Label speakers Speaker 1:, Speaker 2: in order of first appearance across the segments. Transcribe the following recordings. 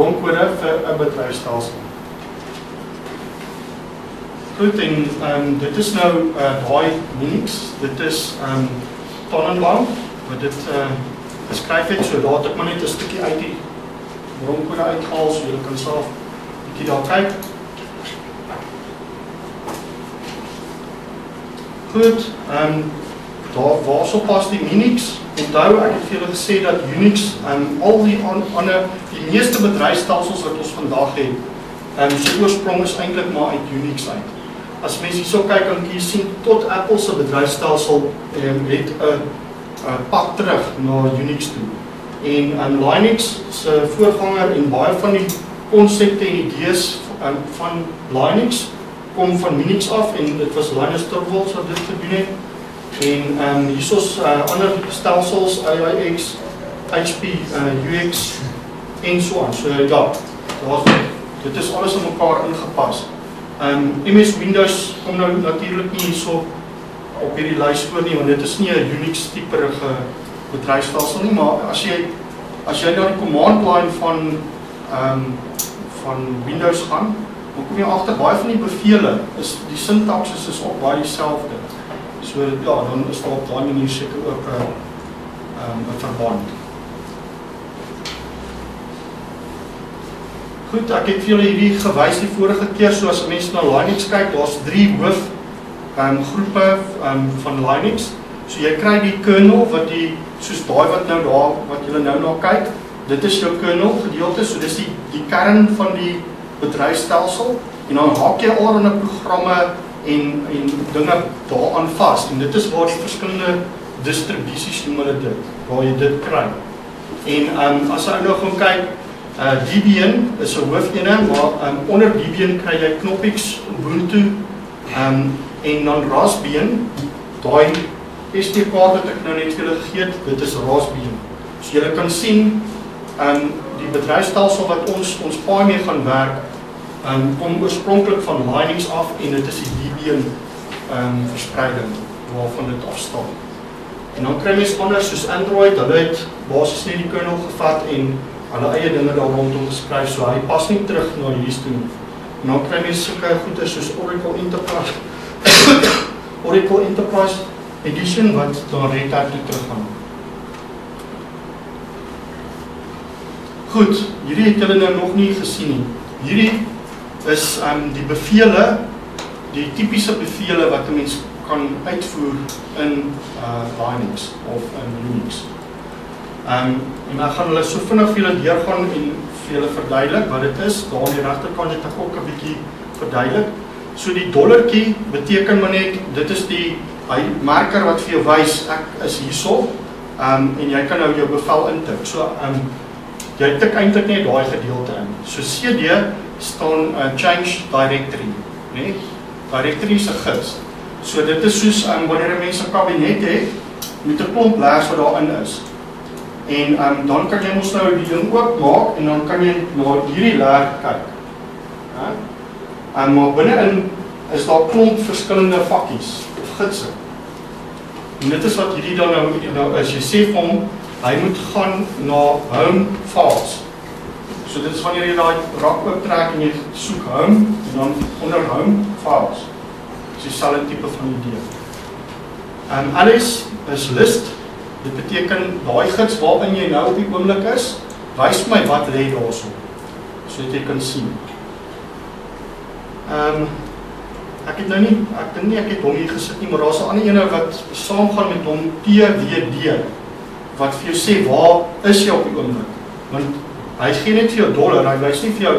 Speaker 1: bronkode vir 'n bedryfstelsel. Goed en ehm um, dit is nou uh daai Unix, dit is ehm um, Tannenbaum wat dit uh beskryf het so laat ek maar net 'n stukkie uit die bronkode uithaal so julle kan self bietjie daar kyk. Goed, ehm um, daar waarso pas die Unix Onthou ek het vir julle gesê dat Unix en al die ander die meeste bedryfstelsels wat ons vandag het, ehm se oorsprong is eintlik maar uit Unix uit. As mens hierso kyk dan kan jy sien tot Apple se bedryfstelsel ehm het 'n pad terug na Unix toe. En um, Linux se voorganger en baie van die konsepte en idees um, van Linux kom van Unix af en dit was Linus Torvalds wat dit gedoen het en ehm um, hiersoos uh, ander stelsels AIX, HP, uh, UX en so aan. So ja, daar's dit is alles in mekaar ingepas. Ehm um, MS Windows kom nou natuurlik nie hierso op hierdie lys voor nie want dit is nie 'n Unix tiperige bedryfstelsel nie, maar as jy as jy na die command line van ehm um, van Windows gaan, dan kom jy agter baie van die bevele is die sintaks is, is ook baie dieselfde. So ja, dan is daar op daai manier seker ook 'n um, 'n verband. Goed, ek het vir julle hierdie gewys die vorige keer so as mense na Linux kyk, daar's drie hoof um, groepe um, van Linux. So jy kry die kernel wat die soos daai wat nou daar wat julle nou na kyk, dit is jou kernel gedeelte, so dis die die kern van die bedryfstelsel en dan haak jy allerlei programme en en dinge daaraan vas en dit is waar die verskillende distribusies noem hulle dit waar jy dit kry. En um as jy nou gaan kyk, uh Debian is 'n hoofene, maar um onder Debian kry jy Knoppix, Ubuntu, um en dan Raspbian, daai kaart wat ek nou net vir julle gegee het, dit is Raspbian. So julle kan sien um die bedryfstelsel wat ons ons paai mee gaan werk um, kom oorspronklik van Linux af en dit is die Debian um, verspreiding waarvan dit afstaan. En dan kry mens anders soos Android, hulle het basies net die kernel gevat en hulle eie dinge daar rondom geskryf, so hy pas nie terug na die hierdie toe. En dan kry mens sulke goeie soos Oracle Enterprise Oracle Enterprise Edition wat daar Red Hat toe teruggaan. Goed, hierdie het julle nou nog nie gesien nie. Hierdie is um die bevele die tipiese bevele wat 'n mens kan uitvoer in uh Linux of in Unix. Um en ek gaan hulle so vinnig vir julle deurgaan en vir julle verduidelik wat dit is. Daar aan die regterkant het ek ook 'n bietjie verduidelik. So die dollartjie beteken maar net dit is die hy marker wat vir jou wys ek is hierso. Um en jy kan nou jou bevel intik. So um jy tik eintlik net daai gedeelte in. So CD staan uh, change directory, né? Nee? Directory se gids. So dit is soos um, wanneer 'n mens 'n kabinet het met 'n klomp leers wat daarin is. En um, dan kan jy mos nou die ding oopmaak en dan kan jy na hierdie leer kyk. Hè? En maar binne-in is daar klomp verskillende vakkies of gidse. En dit is wat hierdie dan nou nou is. Jy sê vir hom hy moet gaan na home files. So dit is wanneer jy daai rak oop trek en jy soek home en dan onder home files. Dis dieselfde tipe van idee. Um, alles is list. Dit beteken daai gids waarin jy nou op die oomblik is, wys my wat lê daarso. So dat jy kan sien. Ehm um, ek het nou nie ek dink nie ek het hom hier gesit nie, maar daar's 'n ander ene wat saamgaan met hom TWD wat vir jou sê waar is jy op die oomblik? Want Hy gee net vir jou dollar, hy wys nie vir jou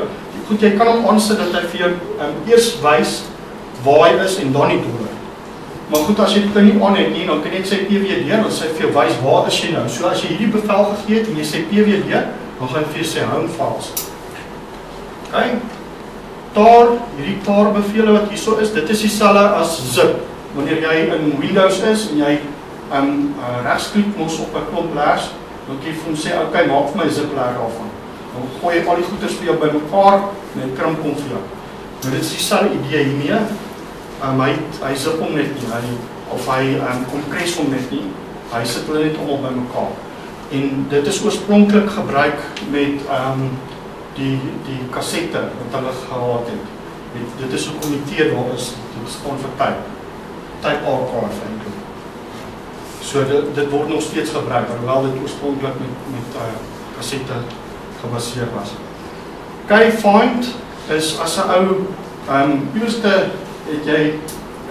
Speaker 1: goed jy kan hom aansit dat hy vir jou um, eers wys waar hy is en dan die dollar. Maar goed as jy dit nou nie aan het nie, dan kan jy net sê PWD en dan sê vir jou wys waar is jy nou. So as jy hierdie bevel gegee het en jy sê PWD, dan gaan hy vir jou sê home files. OK. Tar, hierdie tar bevele wat hierso is, dit is dieselfde as zip. Wanneer jy in Windows is en jy um uh, regsklik mos op 'n klomp leers, dan kan jy vir hom sê, "Oké, okay, maak vir my zip leer daarvan." Dan gooi jy al die goeders vir jou bymekaar en dit krimp kom vir jou. Nou dit is dieselfde idee hiermee. Um, hy hy sit hom net nie, hy of hy um, kompres hom net nie. Hy sit hulle net almal bymekaar. En dit is oorspronklik gebruik met um die die kassette wat hulle gehad het. Dit, dit is hoekom die T daar is. Dit gewoon vir tyd. Type archive eintlik. So dit dit word nog steeds gebruik alhoewel dit oorspronklik met met uh kassette gebaseer was. Kyk find is as 'n ou ehm um, eerste het jy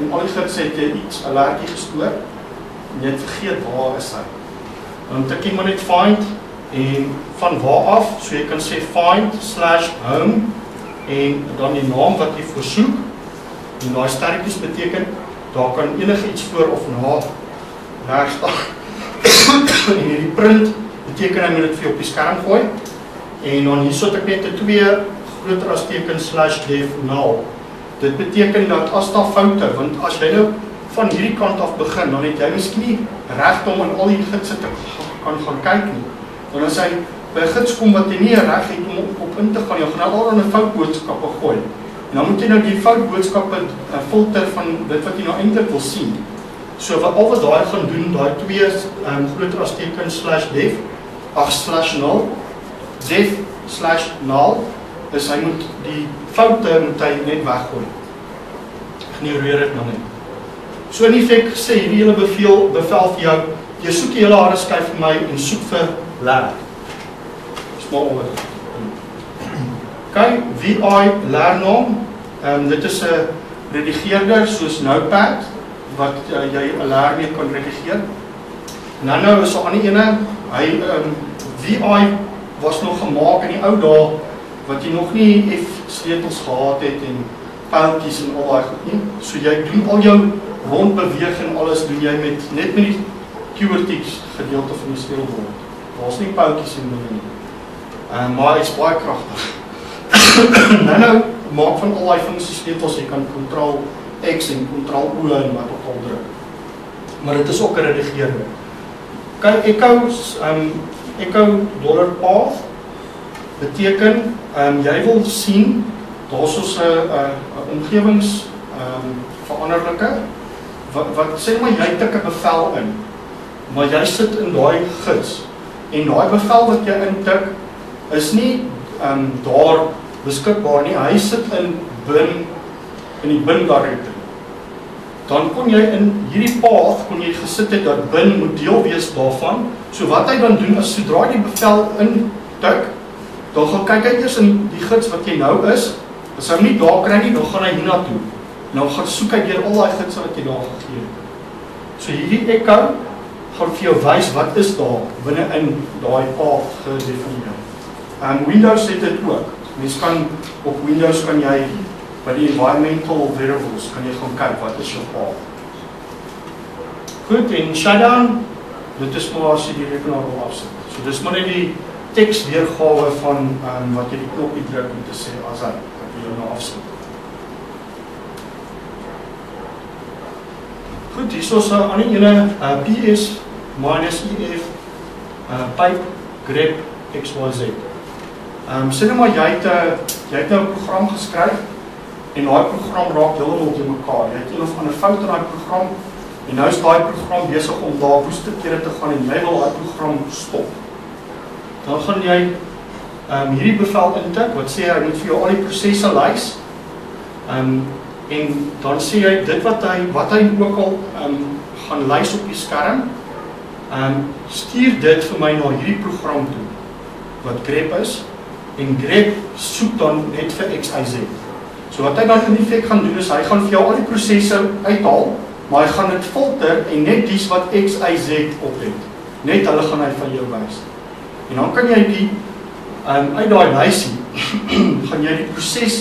Speaker 1: in al die gids het jy iets 'n laakie gestoor en jy het vergeet waar is hy. Dan tik jy maar net find en van waar af, so jy kan sê find/home en dan die naam wat jy versoek. En daai sterretjies beteken daar kan enigiets voor of na reg staan. en hierdie print beteken hy moet dit vir jou op die skerm gooi. En dan hierso het ek net 'n twee groter as teken slash def null. Dit beteken dat as daar foute, want as jy nou van hierdie kant af begin, dan het jy miskien nie reg om in al die gidse te kan gaan kyk nie. Want as jy by gids kom wat jy nie reg het om op, op in te gaan, jy gaan al dan 'n fout boodskappe gooi. En dan moet jy nou die fout boodskappe uh, filter van dit wat jy nou eintlik wil sien. So wat al wat daai gaan doen, daai twee um, groter as teken slash def ag slash null def slash null is hy moet die foute moet hy net weggooi. Ignoreer dit nou net. So in feite sê hierdie hele beveel bevel vir jou, jy soek die hele harde skyf vir my en soek vir leer. Smal onder. Kyk, VI leernaam, ehm dit is 'n redigeerder soos Notepad wat uh, jy 'n leer mee kan redigeer. Nou nou is 'n ander ene, hy ehm um, VI was nog gemaak in die ou dae wat jy nog nie F sleutels gehad het en pyltjies en al daai goed nie. So jy doen al jou rondbeweging alles doen jy met net met die QWERTY gedeelte van die sleutelbord. Daar's nie pyltjies en dinge nie. Ehm maar dit's baie kragtig. nou nou maak van al daai funksies sleutels jy kan kontrol X en kontrol O en wat ook al druk. Maar dit is ook 'n redigeerder. Kan echo ehm um, echo dollar path beteken um, jy wil sien daar's ons 'n 'n omgewings ehm um, veranderlike wat wat sê maar jy tik 'n bevel in. Maar jy sit in daai gids en daai bevel wat jy intik is nie ehm um, daar beskikbaar nie. Hy sit in bin in die bin directory. Dan kon jy in hierdie path kon jy gesit het dat bin moet deel wees daarvan. So wat hy dan doen is sodra jy die bevel in tik, dan gaan kyk hy eers in die gids wat jy nou is. As hy nie daar kry nie, dan gaan hy hiernatoe. Nou gaan soek hy deur al daai gidse wat jy daar gegee het. So hierdie echo gaan vir jou wys wat is daar binne in daai path gedefinieer. En Windows het dit ook. Mens kan op Windows kan jy by die environmental variables kan jy gaan kyk wat is jou path. Goed, en shutdown dit is maar as jy die rekenaar wil afsit. So dis maar net die teks weergawe van um, wat jy die knoppie druk om te sê as hy wat jy nou afsit. Goed, hier is 'n ander ene, uh, PS minus EF uh, pipe grep XYZ. Ehm um, sê net maar jy het 'n jy het nou 'n program geskryf en daai program raak heeltemal te mekaar. Jy het een of ander fout in daai program en nou is daai program besig om daar woeste kere te gaan en jy wil daai program stop. Dan gaan jy ehm um, hierdie bevel intik wat sê hy moet vir jou al die prosesse lys. Ehm um, en dan sê hy dit wat hy wat hy ook al ehm um, gaan lys op die skerm. Ehm um, stuur dit vir my na hierdie program toe wat grep is en grep soek dan net vir XYZ. So wat hy dan in feite gaan doen is hy gaan vir jou al die prosesse uithaal, maar hy gaan dit filter en net dies wat XYZ op het. Net hulle gaan hy van jou wys. En dan kan jy die um, uit daai lysie gaan jy die proses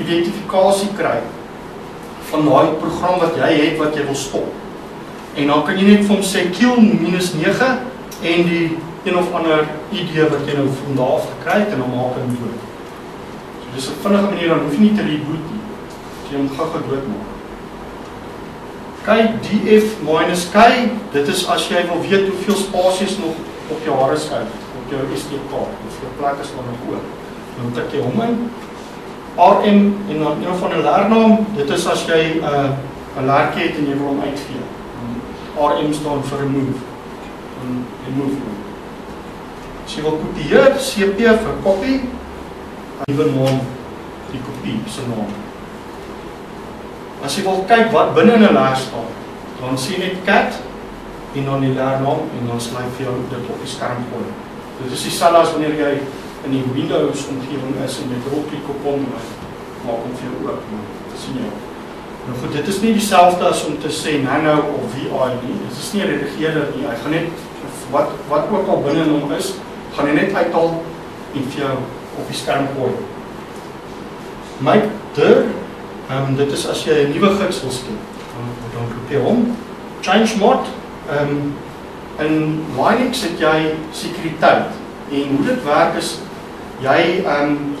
Speaker 1: identifikasie kry van daai program wat jy het wat jy wil stop. En dan kan jy net vir hom sê kill -9 en die een of ander idee wat jy nou van daar af gekry het en hom maak in dood. So dis 'n vinnige manier dan hoef jy nie te reboot nie. Jy hom gou gedood Kyk df -k, dit is as jy wil weet hoeveel spasies nog op jou harde skyf, op jou SD kaart, hoeveel plek is daar nog oor. Dan tik jy hom in. RM en dan een van 'n leernaam, dit is as jy 'n uh, 'n leertjie het en jy wil hom uitvee. RM staan vir remove. En remove hom. As jy wil kopieer, CP vir copy nuwe naam die kopie se naam. As jy wil kyk wat binne in 'n leer staan, dan sien net cat en dan die leernaam en dan sny vir jou dit op die skerm gooi. Dit is dieselfde as wanneer jy in die Windows omgewing is en jy dubbelklik op hom en maak hom vir jou oop. Dit sien jy. Nou goed, dit is nie dieselfde as om te sê Nano of VI nie. Dit is nie redigeerder nie. Hy gaan net wat wat ook al binne in hom is, gaan hy net uithaal en vir jou op die skerm gooi. Make the ehm um, dit is as jy 'n nuwe gids wil skep. Dan dan roep jy hom change mod ehm um, in Linux het jy sekuriteit en hoe dit werk is jy ehm um,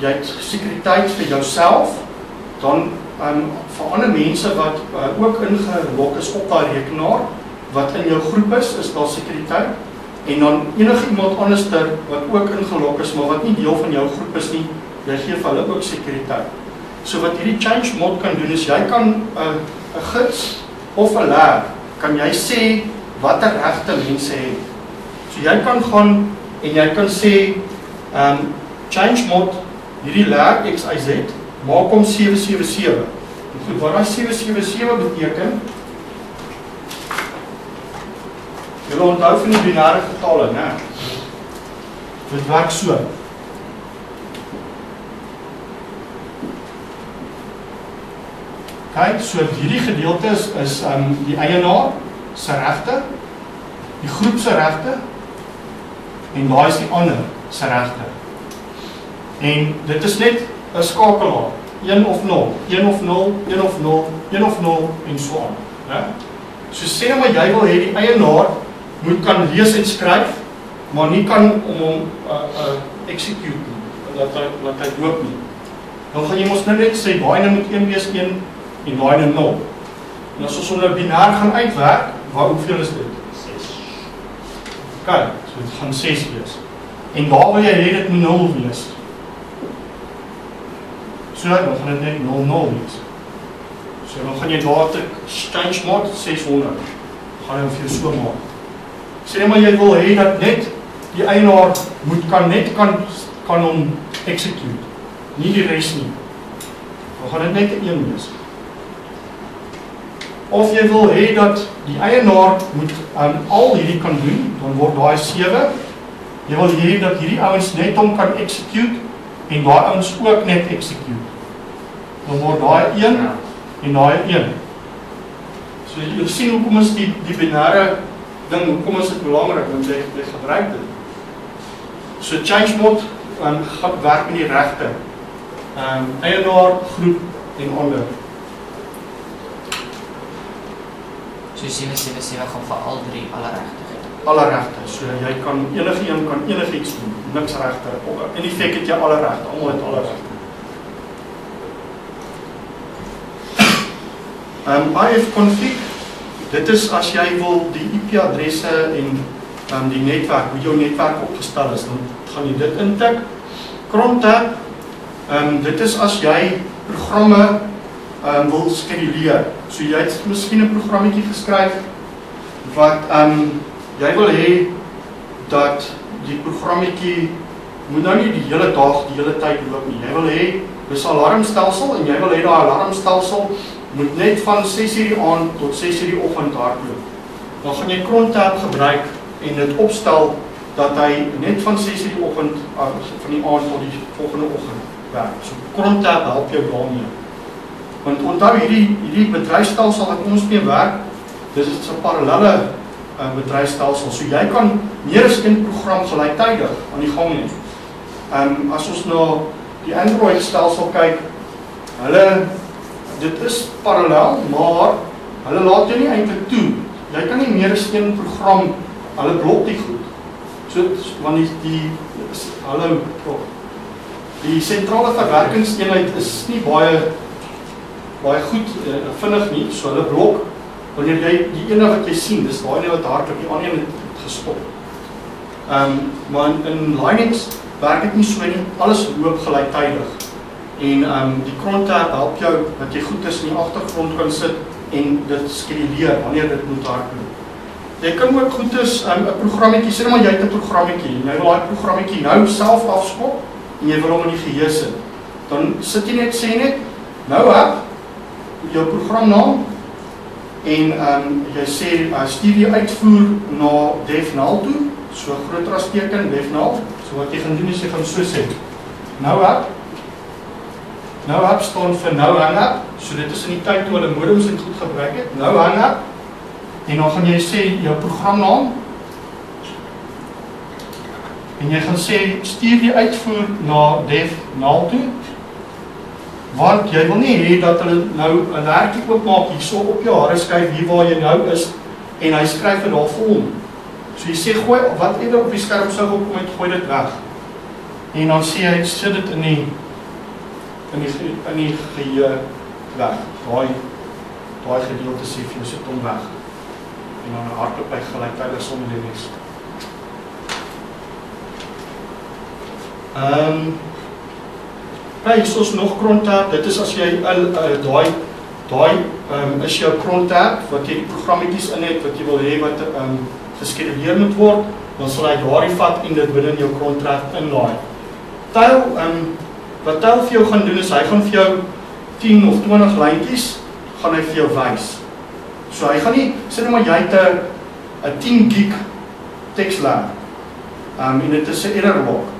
Speaker 1: jy het sekuriteit vir jouself dan ehm um, vir ander mense wat uh, ook ingelog is op daai rekenaar wat in jou groep is, is daar sekuriteit en dan enige iemand anderster wat ook ingelog is maar wat nie deel van jou groep is nie, jy gee vir hulle ook sekuriteit. So wat hierdie change mod kan doen is jy kan 'n uh, 'n gids of 'n leer kan jy sê watter regte mense het. So jy kan gaan en jy kan sê ehm um, change mod hierdie leer XYZ maak hom 777. Goed, wat daai 777 beteken Jy onthou van die binêre getalle, né? Dit werk so. Kyk, so hierdie gedeelte is is um die eienaar se regte, die groep se regte en daai is die ander se regte. En dit is net 'n skakelaar, 1 of 0, 1 of 0, 1 of 0, 1 of 0 en so aan, né? So sê nou maar jy wil hê die eienaar moet kan lees en skryf, maar nie kan om hom uh uh execute nie, dat hy dat hy loop nie. Dan gaan jy mos nou net sê daai nou moet 1 wees 1 en daai nou 0. En as ons hom nou binair gaan uitwerk, waar hoeveel is dit? 6. Kyk, so dit gaan 6 wees. En daar wil jy hê dit moet 0 wees. So dan gaan dit net 0 0 wees. So dan gaan jy daar te change mod 600. Gaan jy vir jou so maak sê maar jy wil hê dat net die eienaar moet kan net kan kan hom execute. Nie die res nie. Dan gaan dit net een wees. Of jy wil hê dat die eienaar moet um, al hierdie kan doen, dan word daai 7. Jy wil hê dat hierdie ouens net hom kan execute en daai ouens ook net execute. Dan word daai 1 en daai 1. So jy sien hoekom is die die binêre ding hoekom is dit belangrik want jy jy gebruik dit. So change mod um, gaan werk in die regte. Ehm um, eienaar groep en onder.
Speaker 2: So sien as jy sê gaan vir al drie alle regte.
Speaker 1: Alle regte. So jy kan enige een kan enigiets doen. Niks regte. In effek het jy alle regte. Almal het alle regte. Ehm um, IF config Dit is as jy wil die IP-adresse en dan um, die netwerk, hoe jou netwerk opgestel is, dan gaan jy dit intik. Crontab, ehm um, dit is as jy programme ehm um, wil skeduleer. So jy het miskien 'n programmetjie geskryf wat um, jy wil hê dat die programmetjie moet nou nie die hele dag die hele tyd loop nie. Jy wil hê 'n alarmstelsel en jy wil hê daai alarmstelsel moet net van 6:00 die aand tot 6:00 die oggend hardloop. Dan gaan jy Crontab gebruik en dit opstel dat hy net van 6:00 die oggend af van die aand tot die volgende oggend werk. So Crontab help jou daarmee. Want onthou hierdie hierdie bedryfstelsel wat ons mee werk, dis 'n parallelle uh, bedryfstelsel. So jy kan meer as een program gelyktydig aan die gang hê. Ehm um, as ons na die Android stelsel kyk, hulle dit is parallel, maar hulle laat jou nie eintlik toe. Jy kan nie meer as een program hulle blok dit goed. So want die die hulle die sentrale verwerkingseenheid is nie baie baie goed uh, vinnig nie. So hulle blok wanneer jy die ene wat jy sien, dis daai net wat hardloop, die ander een het gestop. Ehm um, maar in Linux werk dit nie so nie. Alles loop gelyktydig en ehm um, die krontab help jou dat jy goed tussen die agtergrond kan sit en dit skeduleer wanneer dit moet hardloop. Jy kan ook goed is ehm, 'n um, programmetjie sê maar jy het 'n programmetjie en jy wil daai programmetjie nou self afskop en jy wil hom in die geheue sit, dan sit jy net sê net nou hap jou programnaam en ehm um, jy sê uh, stuur jy uitvoer na DevNal toe, so groter as teken DevNal. So wat jy gaan doen is jy gaan so sê. Nou hap Nou hap staan vir nou hang up. So dit is in die tyd toe hulle modems en goed gebruik het. Nou hang up. En dan gaan jy sê jou programnaam en jy gaan sê stuur die uitvoer na dev naal toe want jy wil nie hê dat hulle nou 'n werkie oopmaak hierso op jou harde skyf hier waar jy nou is en hy skryf dit daar vol. So jy sê gooi wat eerder op die skerm sou kom uit gooi dit weg. En dan sê hy sit dit in die in die in die geheue weg. Daai daai gedeelte sê vir jou sit hom weg. En dan hardloop hy gelyktydig sonder die res. Ehm um, Kyk, soos nog grondtab, dit is as jy al uh, daai daai ehm um, is jou grondtab wat jy die programmetjies in het wat jy wil hê wat ehm um, geskeduleer moet word, dan sal hy daardie vat en dit binne in jou grondtab inlaai. Tel ehm um, wat tel vir jou gaan doen is hy gaan vir jou 10 of 20 lyntjies gaan hy vir jou wys. So hy gaan nie sê net maar jy het 'n 'n 10 gig tekslyn. Ehm um, en dit is 'n error log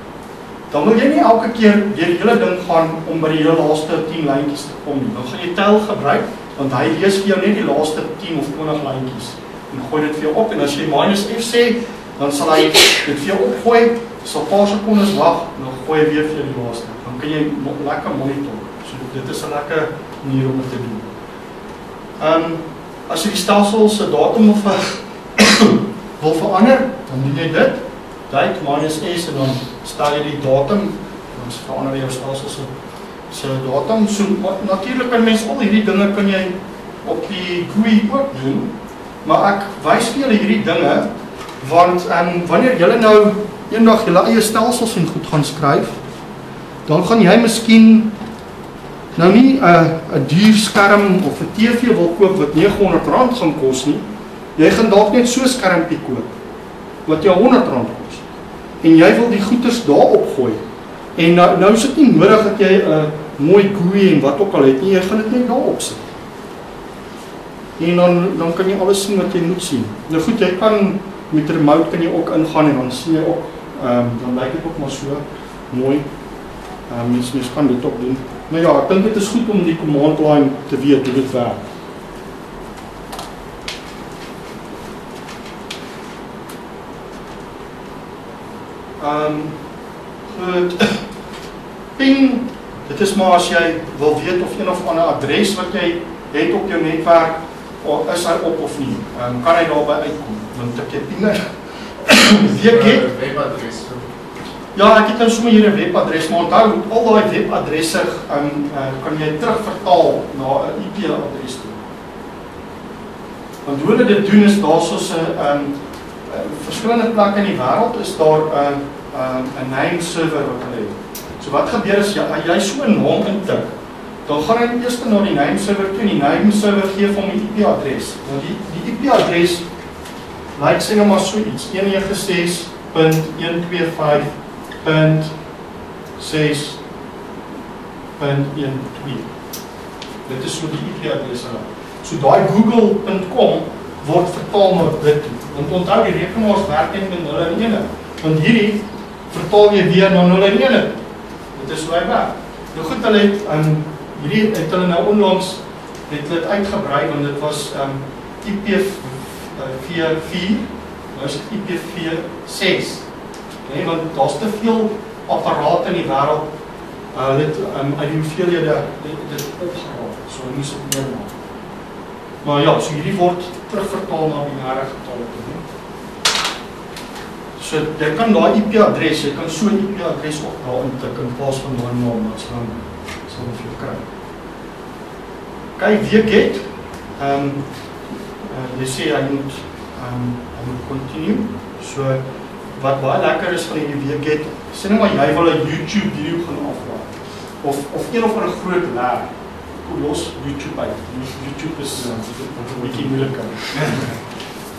Speaker 1: dan wil jy nie elke keer deur die hele ding gaan om by die heel laaste 10 lyntjies te kom nie. Dan gaan jy tel gebruik want hy lees vir jou net die laaste 10 of 20 lyntjies en gooi dit vir jou op en as jy minus F sê, dan sal hy dit vir jou opgooi. So 'n paar sekondes wag en dan gooi hy weer vir jou die laaste. Dan kan jy lekker monitor. So dit is 'n lekker manier om dit te doen. Ehm um, as jy die stelsel se datum of wil verander, dan doen jy dit. Tyd minus S en dan stel jy die datum ons verander jou stelsel se se datum so natuurlik kan mens al hierdie dinge kan jy op die GUI ook doen maar ek wys vir julle hierdie dinge want en um, wanneer julle nou eendag julle eie stelsels en goed gaan skryf dan gaan jy miskien nou nie 'n uh, 'n duur skerm of 'n TV wil koop wat R900 gaan kos nie. Jy gaan dalk net so 'n skermpie koop wat jou R100 en jy wil die goeders daarop gooi. En nou nou is dit nie nodig dat jy 'n uh, mooi GUI en wat ook al het nie, jy gaan dit net daarop sit. En dan dan kan jy alles sien wat jy moet sien. Nou goed, jy kan met remote kan jy ook ingaan en dan sien jy ook ehm um, dan lyk dit ook maar so mooi. Ehm um, mens mens kan dit ook doen. Nou ja, ek dink dit is goed om die command line te weet hoe dit werk. Ehm um, goed. Ping, dit is maar as jy wil weet of een of ander adres wat jy het op jou netwerk of is hy op of nie. Ehm um, kan hy daarby uitkom. Dan tik jy ping. Weet jy webadres? Ja, ek het nou sommer hier 'n webadres, maar onthou al daai webadresse um, uh, kan jy terugvertaal na 'n IP-adres toe. Want hoe hulle dit doen is daar soos 'n ehm um, verskillende plekke in die wêreld is daar 'n uh, 'n uh, name server wat hulle het. So wat gebeur as jy jy so 'n naam intik, dan gaan hy eers na die name server toe en die name server gee vir hom die IP-adres. Nou die die IP-adres lyk sê nou maar so iets 196.125.6.12. Dit is so die IP-adres hulle. So daai google.com word vertaal na dit. Want onthou die rekenaars werk net met hulle en ene. Want hierdie vertaal jy weer na 0 en 1. Dit is hoe hy werk. Nou goed, hulle het um hierdie het hulle nou onlangs het dit uitgebrei want dit was um IP44 nou is dit IP46. Nee, want daar's te veel apparate in die wêreld. Uh, hulle het um uit die hoeveelhede dit opgeraak. So hulle moes dit meer maak. Maar ja, so hierdie word terugvertaal na binêre getalle toe. So jy kan daai IP-adres, jy kan so 'n IP-adres op daar intik in plaas van daai naam wat staan sal ons jou kry. Kyk, wie het ehm um, uh, jy sê hy moet ehm um, hy moet continue. So wat baie lekker is van hierdie week het, sê net maar jy wil 'n YouTube video gaan aflaai of of een of ander groot lêer los YouTube uit. YouTube is uh, 'n bietjie moeiliker.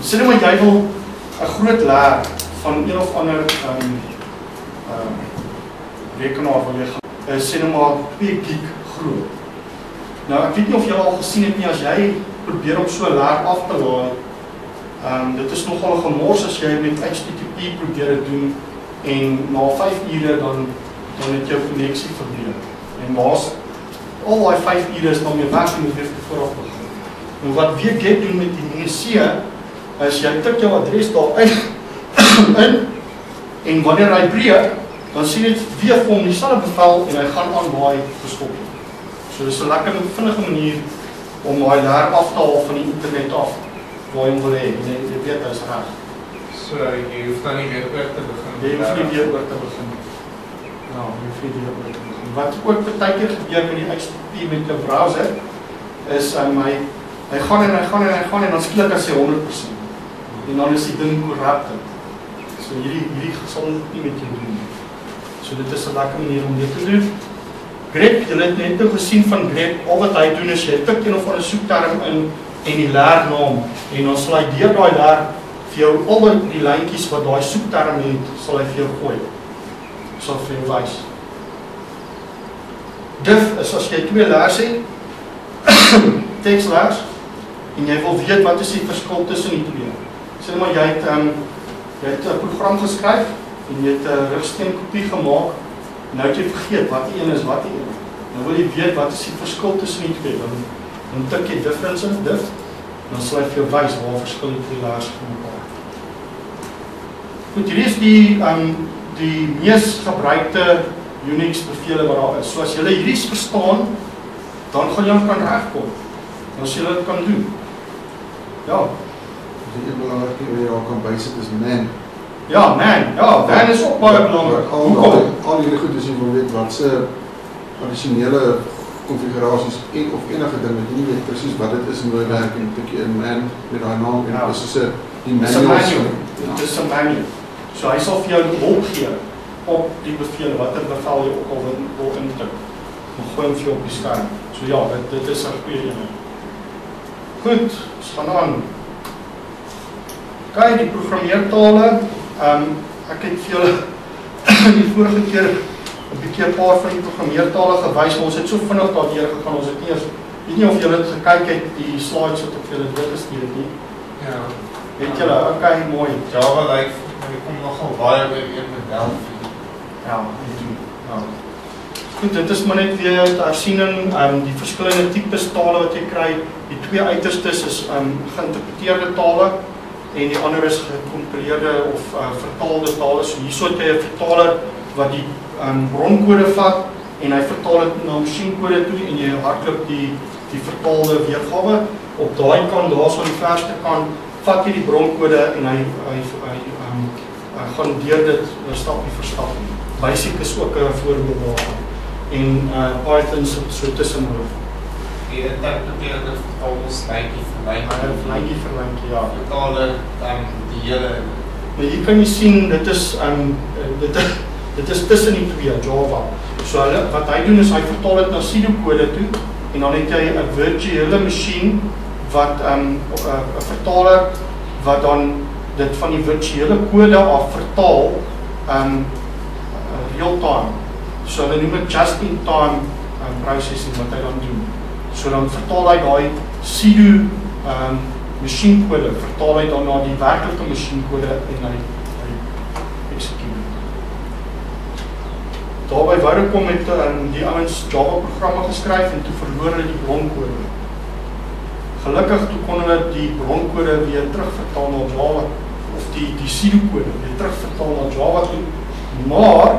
Speaker 1: sê net maar jy wil 'n groot lêer van een of ander um, um, rekenaar wil jy gaan, sê nou maar 2 gig groot. Nou ek weet nie of jy al gesien het nie as jy probeer om so laag af te laai. Ehm um, dit is nogal 'n gemors as jy met HTTP probeer dit doen en na 5 ure dan dan het jou koneksie verbreek. En daar's al daai 5 ure is weer weg en moet weer vooraf begin. En wat weer get doen met die NC is jy tik jou adres daar in in en wanneer hy breek, dan sien dit weer vir hom dieselfde bevel en hy gaan aan daai gestop. So dis 'n lekker vinnige manier om daai daar af te haal van die internet af waar jy wil hê. Jy, jy weet dit is reg.
Speaker 3: So jy hoef dan nie weer oor te begin.
Speaker 1: Jy hoef nie weer oor te begin. Ja, jy hoef nie weer oor te begin. Wat ook baie keer gebeur met die HTTP met jou browser is um, hy hy gaan en hy gaan en hy gaan en dan skielik as hy 100% en dan is die ding corrupted. So hierdie hierdie sal nie met jou doen nie. So dit is 'n lekker manier om dit te doen. Grep, jy het net nou gesien van Grep, al wat hy doen is jy tik een of ander soekterm in en die leer naam en dan sal hy deur daai leer vir jou al die lyntjies wat daai soekterm het, sal hy vir jou gooi. Sal vir jou wys. Diff is as jy twee leers het, teksleers en jy wil weet wat is die verskil tussen die twee. Sê maar jy het um, jy het 'n program geskryf en jy het 'n rigsteen kopie gemaak. Nou het jy vergeet wat die een is, wat die een. Nou wil jy weet wat is die verskil tussen die twee. Dan dan tik jy difference in diff. Dan sal vir jou wys waar verskil die twee laers van mekaar. Goed, hier is die um die mees gebruikte Unix bevele wat daar is. So as jy hierdie verstaan, dan gaan jy kan regkom. Dan sal jy dit kan doen. Ja,
Speaker 4: Die een belangrike ding wat jy daar kan bysit is man.
Speaker 1: Ja, man. Ja, man is ook baie belangrik.
Speaker 4: Al
Speaker 1: Hoekom?
Speaker 4: al- al hierdie goed is jy wil weet wat se addisionele konfigurasies en of enige ding wat jy nie weet presies wat dit is en hoe dit werk en tik jy in man met daai naam en
Speaker 1: Ja.
Speaker 4: dis is 'n die
Speaker 1: Dis 'n
Speaker 4: manual.
Speaker 1: manual. Dit is 'n manual. So hy sal vir jou hulp gee op die bevele watter bevel jy ook al wil, wil intik. Maar gooi hom vir jou op die skerm. So ja, dit dit is 'n goeie een. Goed, ons gaan aan. Kyk die programmeertale. Ehm um, ek het vir julle die vorige keer 'n bietjie 'n paar van die programmeertale gewys, maar ons het so vinnig daardeur gegaan. Ons het nie eers weet nie of julle dit gekyk het die slides wat ek vir julle deurgestuur het nie.
Speaker 3: Ja.
Speaker 1: Het julle? Okay, mooi.
Speaker 3: Java lyk like, kom nogal baie by een met Delphi.
Speaker 1: Ja, die. Ja. Goed, dit is maar net weer 'n hersiening, ehm um, die verskillende tipes tale wat jy kry. Die twee uiterstes is ehm um, geïnterpreteerde tale en die ander is gekompileerde of uh, vertaalde tale. So hierso het jy 'n vertaler wat die ehm um, bronkode vat en hy vertaal dit na masjienkode toe en jy hardloop die die vertaalde weergawe op daai kant daarso aan die verste kant vat jy die bronkode en hy hy hy ehm um, hy gaan deur dit uh, stapie vir stapie. Basic is ook 'n voorbeeld daarvan. En uh Python sit so tussenhoor.
Speaker 3: Die interpreteerde vertaalstytjie vir my
Speaker 1: Maar 'n lyntjie vir lyntjie ja.
Speaker 3: vertale dan die hele
Speaker 1: Maar hier kan jy sien dit is um dit dit is tussen die twee Java. So hulle wat hy doen is hy vertaal dit na pseudokode toe en dan het jy 'n virtuele masjien wat um 'n vertaler wat dan dit van die virtuele kode af vertaal um real time. So hulle noem dit just in time um, processing wat hy dan doen. So dan vertaal hy daai pseudo um masjienkode, vertaal hy dan na die werklike masjienkode en hy. Daarby wou ek kom met um, die ouens Java programme geskryf en toe verloor hulle die bronkode. Gelukkig toe kon hulle die bronkode weer terugvertaal na Java of die die pseudokode weer terugvertaal na Java toe. Maar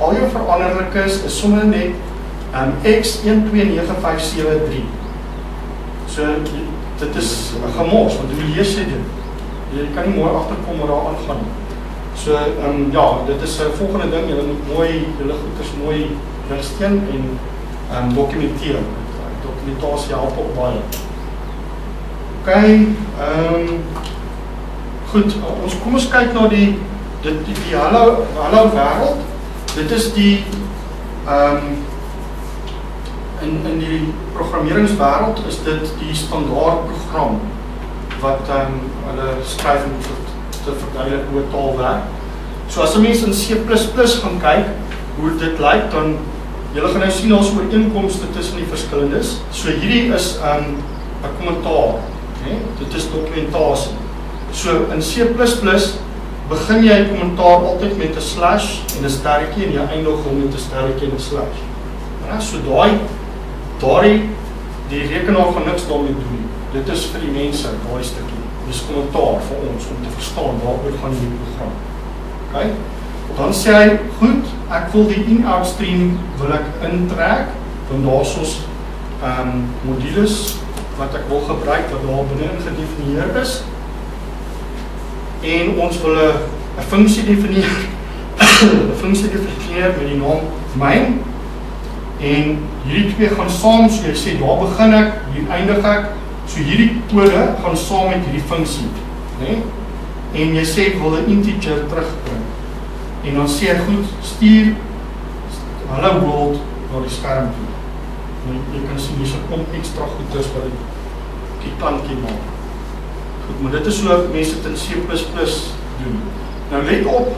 Speaker 1: al jou veranderlikes is sommer net um X129573. So dit is 'n gemors want hoe lees jy dit? Jy kan nie mooi agterkom wat daar aangaan nie. So ehm um, ja, dit is 'n volgende ding, jy moet mooi julle goeders mooi regsteen en ehm um, dokumenteer. Dokumentasie help ook baie. OK, ehm um, goed, ons kom ons kyk na die dit die, die hallo hallo wêreld. Dit is die ehm um, in in die programmeringswêreld is dit die standaard program wat ehm um, hulle skryf om te, te verduidelik hoe taal werk. So as 'n mens in C++ gaan kyk, hoe dit lyk dan julle gaan nou sien ons ooreenkomste tussen die verskillendes. So hierdie is 'n um, 'n kommentaar, né? Dit is dokumentasie. So in C++ begin jy kommentaar altyd met 'n slash en 'n sterretjie en jy eindig hom met 'n sterretjie en 'n slash. Ja, so daai daai die rekenaar gaan niks daarmee doen nie. Dit is vir die mense daai stukkie. Dis kommentaar vir ons om te verstaan waaroor gaan hierdie program. OK? Dan sê hy, "Goed, ek wil die in-out stream wil ek intrek want daar's ons ehm um, modules wat ek wil gebruik wat daar binne gedefinieer is. En ons wil 'n funksie definieer. 'n funksie definieer met die naam main en hierdie twee gaan saam, so jy sê daar begin ek, hier eindig ek. So hierdie kode gaan saam met hierdie funksie, né? Nee? En jy sê ek wil 'n integer terugbring. En dan sê hy goed, stuur hallo world na die skerm toe. En jy kan sien hier's 'n klomp ekstra goeders wat dit die klankie maak. Goed, maar dit is hoe mense dit in C++ doen. Nou let op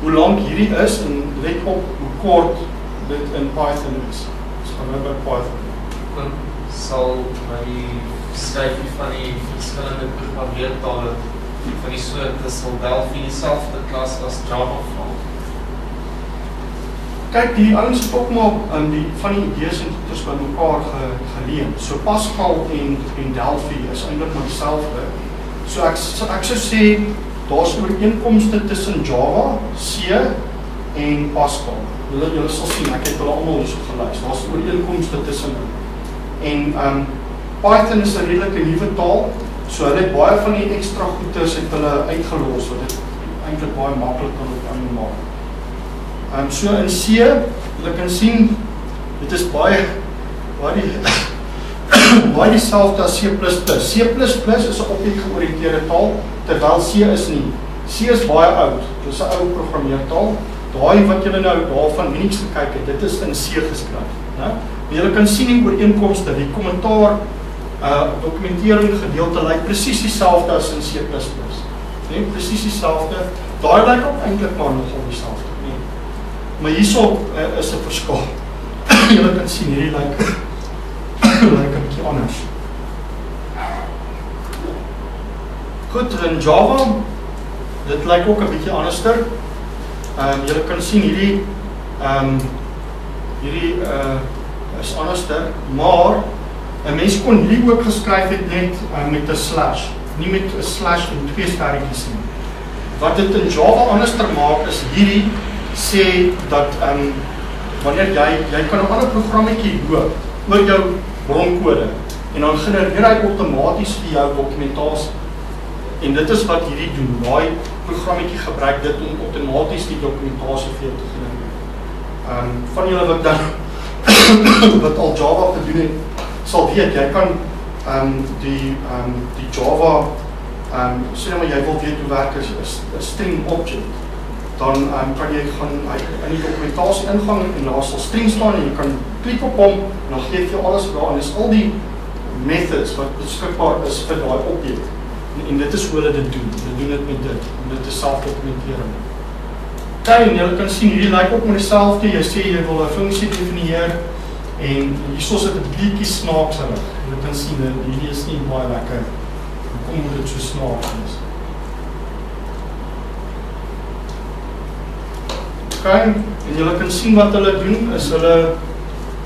Speaker 1: hoe lank hierdie is en let op hoe kort dit in Python is. Ons gaan nou by Python.
Speaker 3: Dan sal my skryfie van die verskillende programmeertale van die soorte sal Delphi dieselfde klas as Java val.
Speaker 1: Kyk, die ouens het ook maar in die van die idees en goeders by mekaar ge, geleen. So Pascal en en Delphi is eintlik maar dieselfde. So ek ek sou sê daar's ooreenkomste tussen Java, C en Pascal. Julle julle sal sien, ek het hulle almal hierso gelys. Daar's ooreenkomste tussen hulle. En um Python is 'n redelike nuwe taal. So hulle het baie van die ekstra goeders het hulle uitgelos wat dit eintlik baie maklik kan op aanmaak. Ehm um, so in C, jy kan sien dit is baie baie die baie dieselfde as C++. C++ is 'n objekgeoriënteerde taal terwyl C is nie. C is baie oud. Dit is 'n ou programmeertaal. Daai wat julle nou daarvan Unix gekyk het, dit is in C geskryf, né? Jy kan sien die ooreenkomste, die kommentaar uh dokumentering gedeelte lyk presies dieselfde as in C++. Net presies dieselfde. Daai lyk ook eintlik maar nogal dieselfde. Maar hierso uh, is 'n verskil. Julle kan sien hierdie lyk lyk 'n bietjie anders. Goed, in Java dit lyk ook 'n bietjie anderster. Ehm um, julle kan sien hierdie ehm um, hierdie uh is anderster, maar 'n mens kon hierdie ook geskryf het net uh, met 'n slash, nie met 'n slash en twee sterretjies nie. Wat dit in Java anderster maak is hierdie sê dat ehm um, wanneer jy jy kan 'n ander programmetjie loop oor jou bronkode en dan genereer hy outomaties vir jou dokumentasie. En dit is wat hierdie doen. Daai programmetjie gebruik dit om outomaties die dokumentasie vir jou te genereer. Ehm um, van julle wat dan wat al Java gedoen het, sal weet jy kan ehm um, die ehm um, die Java ehm um, sê maar jy wil weet hoe werk 'n string object dan um, kan jy gaan in die dokumentasie ingang en daar sal string staan en jy kan klik op hom en dan gee jy alles daar en dis al die methods wat beskikbaar is vir daai objek. En, en dit is hoe hulle dit doen. Hulle doen dit met dit en dit is selfdokumentering. Kyk, jy kan sien hierdie lyk ook met dieselfde. Jy sê jy wil 'n funksie definieer en hierso sit 'n bietjie snaaks hulle. Jy kan sien dat hierdie is nie baie lekker. Moet dit so snaaks wees? Kan en julle kan sien wat hulle doen is hulle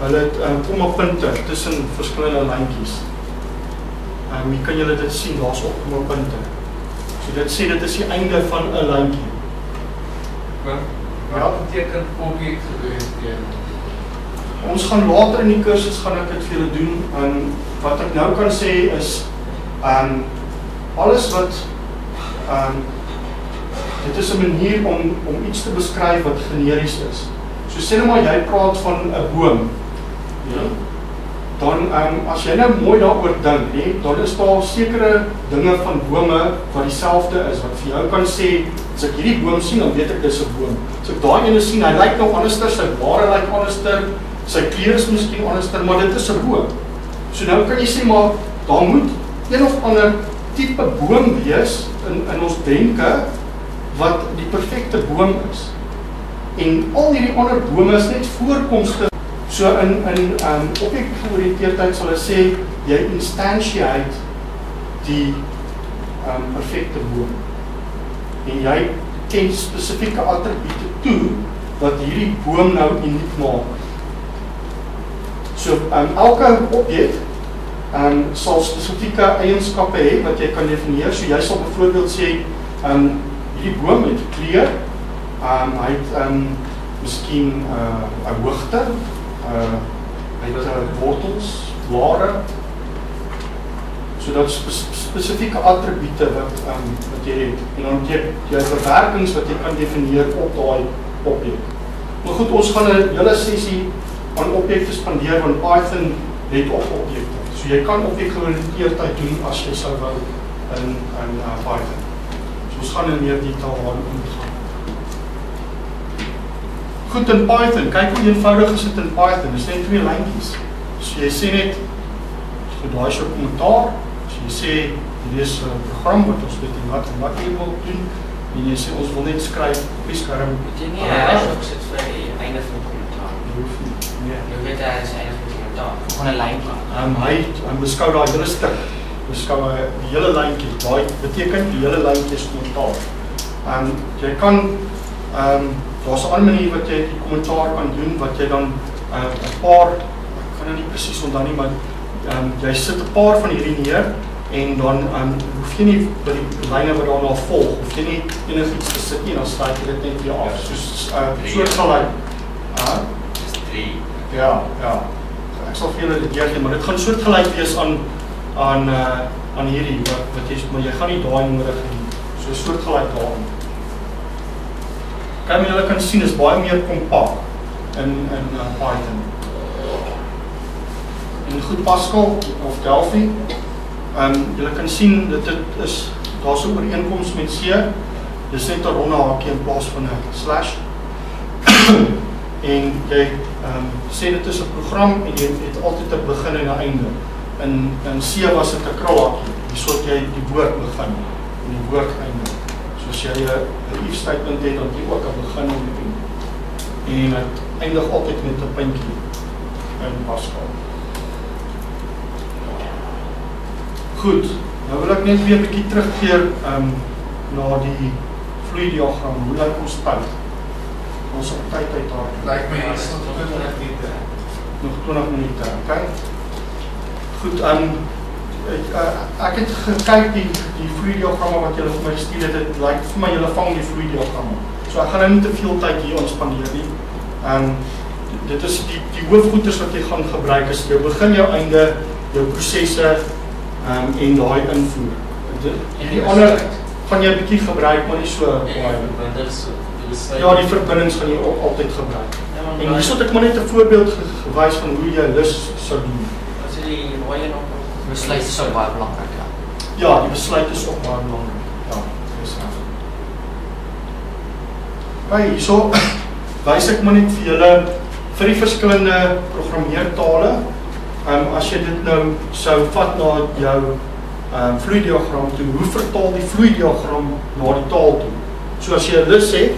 Speaker 1: hulle het um, komma punte tussen verskillende lyntjies. Ehm um, kan julle dit sien daar's ook komma punte. So dit sê dit is die einde van 'n lyntjie.
Speaker 3: Wat beteken objek georiënteer?
Speaker 1: Ons gaan later in die kursus gaan ek dit vir julle doen en wat ek nou kan sê is ehm um, alles wat ehm um, Dit is 'n manier om om iets te beskryf wat generies is. So sê net maar jy praat van 'n boom. Ja. Dan um, as jy nou mooi daaroor dink, hè, dan is daar sekere dinge van bome wat dieselfde is wat vir jou kan sê as ek hierdie boom sien, dan weet ek dis 'n boom. So ek daai ene sien, hy lyk nou anderster, sy blare lyk anderster, sy kleur is miskien anderster, maar dit is 'n boom. So nou kan jy sê maar daar moet een of ander tipe boom wees in in ons denke wat die perfekte boom is. En al hierdie ander bome is net voorkomste. So in in um objekgeoriënteerdheid sal hulle sê jy instantiate die um perfekte boom. En jy ken spesifieke attribute toe wat hierdie boom nou uniek maak. So um elke objek um sal spesifieke eienskappe hê wat jy kan definieer. So jy sal byvoorbeeld sê um hierdie boom het kleur, um hy het um miskien 'n uh, 'n hoogte, uh hy het uh, wortels, blare. So dit is spesifieke attribute wat um wat jy het en dan jy jy verwerkings wat jy kan definieer op daai objek. Maar goed, ons gaan 'n hele sessie aan objekte spandeer want Python het op objekte. So jy kan objekgeoriënteerdheid doen as jy sou wou in in uh, Python. Ons gaan in meer detail daarin ingaan. Goed in Python. Kyk hoe eenvoudig is dit in Python. Dit is net twee lyntjies. So jy sê net so daai so kommentaar. So jy sê hier is 'n program wat ons weet wat wat jy wil doen. En jy sê ons wil net skryf op die skerm.
Speaker 2: Jy nie 'n hash ook sit vir die einde van die kommentaar.
Speaker 1: Jy hoef nie. Nee.
Speaker 2: Jy weet hy is einde van die kommentaar. Gewoon 'n lyntjie.
Speaker 1: Um, hy hy beskou daai hele stuk. Beskou hy die hele lyntjie. Daai beteken die hele lyntjie is kommentaar. Um jy kan um daar's 'n ander manier wat jy die kommentaar kan doen wat jy dan 'n uh, paar ek kan nou nie presies onthou nie, maar um jy sit 'n paar van hierdie neer en dan um hoef jy nie by die lyne wat daarna volg, hoef jy nie enigiets te sit nie, dan sluit jy dit net weer af soos 'n uh, soort gelyk. Ah,
Speaker 3: Dis 3.
Speaker 1: ja, ja. Ek sal vir julle dit gee, maar dit gaan soortgelyk wees aan aan uh aan hierdie wat wat jy maar jy gaan nie daai nodig hê. So soortgelyk daarin. Kan jy kan sien is baie meer kompak in in uh, Python. En goed Pascal of Delphi. Ehm um, julle kan sien dit dit is daar's 'n ooreenkoms met C. Dis net 'n ronde hakie in plaas van 'n slash. en jy ehm um, sê dit is 'n program en jy het altyd 'n begin en 'n einde. In in C was dit 'n krulhakie. Hierso het jy die woord begin en die woord einde. So as jy 'n if statement het, dan jy ook 'n begin en 'n einde. En dit eindig altyd met 'n puntjie in Pascal. Goed. Nou wil ek net weer 'n bietjie terugkeer ehm um, na die vloei diagram. Hoe lyk ons tyd? Ons op tyd uit daar.
Speaker 3: Lyk my is tot 20 minute.
Speaker 1: nog 20 minute, okay? Goed, um, ek het gekyk die die vloei diagramme wat julle vir my gestuur het. Dit lyk vir my julle vang die vloei diagramme. So ek gaan nou nie te veel tyd hier ons spandeer nie. Um, dit is die die hoofgoeders wat jy gaan gebruik is jou begin, jou einde, jou prosesse um, en daai invoer. Dit, en die ander gaan jy 'n bietjie gebruik, maar nie so baie nie.
Speaker 3: Want dit is
Speaker 1: Ja, die verbindings gaan jy ook altyd gebruik.
Speaker 2: Ja,
Speaker 1: En hierso het ek maar net 'n voorbeeld ge- gewys van hoe jy lus sou doen.
Speaker 2: Rooi en op besluit is ook baie belangrik ja.
Speaker 1: Ja, die besluit is ook baie belangrik. Ja, dis reg. By hierso wys ek maar net vir julle vir die verskillende programmeertale. Ehm um, as jy dit nou sou vat na jou ehm um, vloeidiagram toe, hoe vertaal die vloeidiagram na die taal toe? So as jy 'n lus het,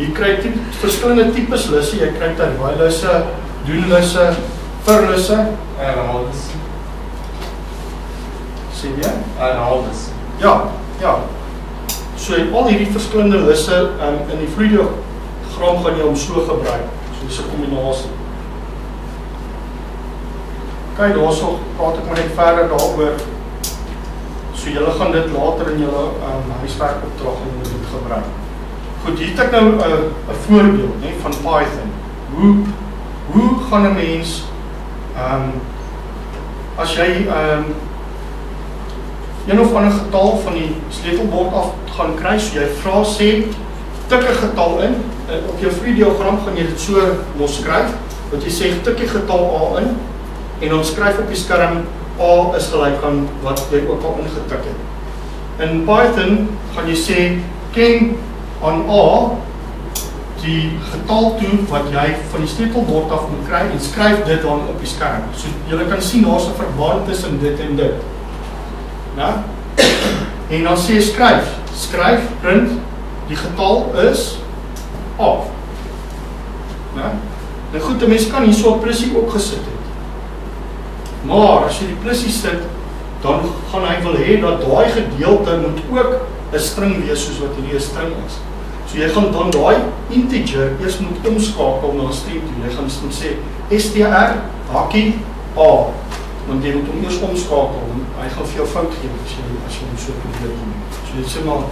Speaker 1: jy kry dit verskillende tipes lusse, jy kry terwyl lusse, doen lusse, vir lusse,
Speaker 3: herhaaldes.
Speaker 1: Sien jy?
Speaker 3: Herhaaldes.
Speaker 1: Ja, ja. So al hierdie verskillende lusse um, in die vloeidiagram gaan jy hom so gebruik. So dis 'n kombinasie. Kyk, daarso praat ek maar net verder daaroor. So julle gaan dit later in julle um, huiswerk opdrag en julle dit gebruik. Goed, hier het ek nou 'n uh, 'n voorbeeld, nê, van Python. Hoe hoe gaan 'n mens ehm um, as jy ehm um, een of ander getal van die sleutelbord af gaan kry, so jy vra sê tik 'n getal in op jou vloeidiagram gaan jy dit so los skryf, wat jy sê tik die getal A in en dan skryf op die skerm A is gelyk aan wat jy ook al ingetik het. In Python gaan jy sê ken aan A die getal toe wat jy van die sleutelbord af moet kry en skryf dit dan op die skerm. So jy kan sien daar's 'n verband tussen dit en dit. Ja? En dan sê skryf, skryf print die getal is af. Né? Nou goed, 'n mens kan hierso 'n plusie ook gesit het. Maar as jy die plusie sit, dan gaan hy wil hê dat daai gedeelte moet ook 'n string wees soos wat hierdie 'n string is. So jy gaan dan daai integer eers moet omskakel na 'n streng toe. Jy gaan moet sê str hakkie a. Want jy moet hom eers omskakel. Hy gaan vir jou fout gee as jy as jy hom so probeer doen. So jy sê maar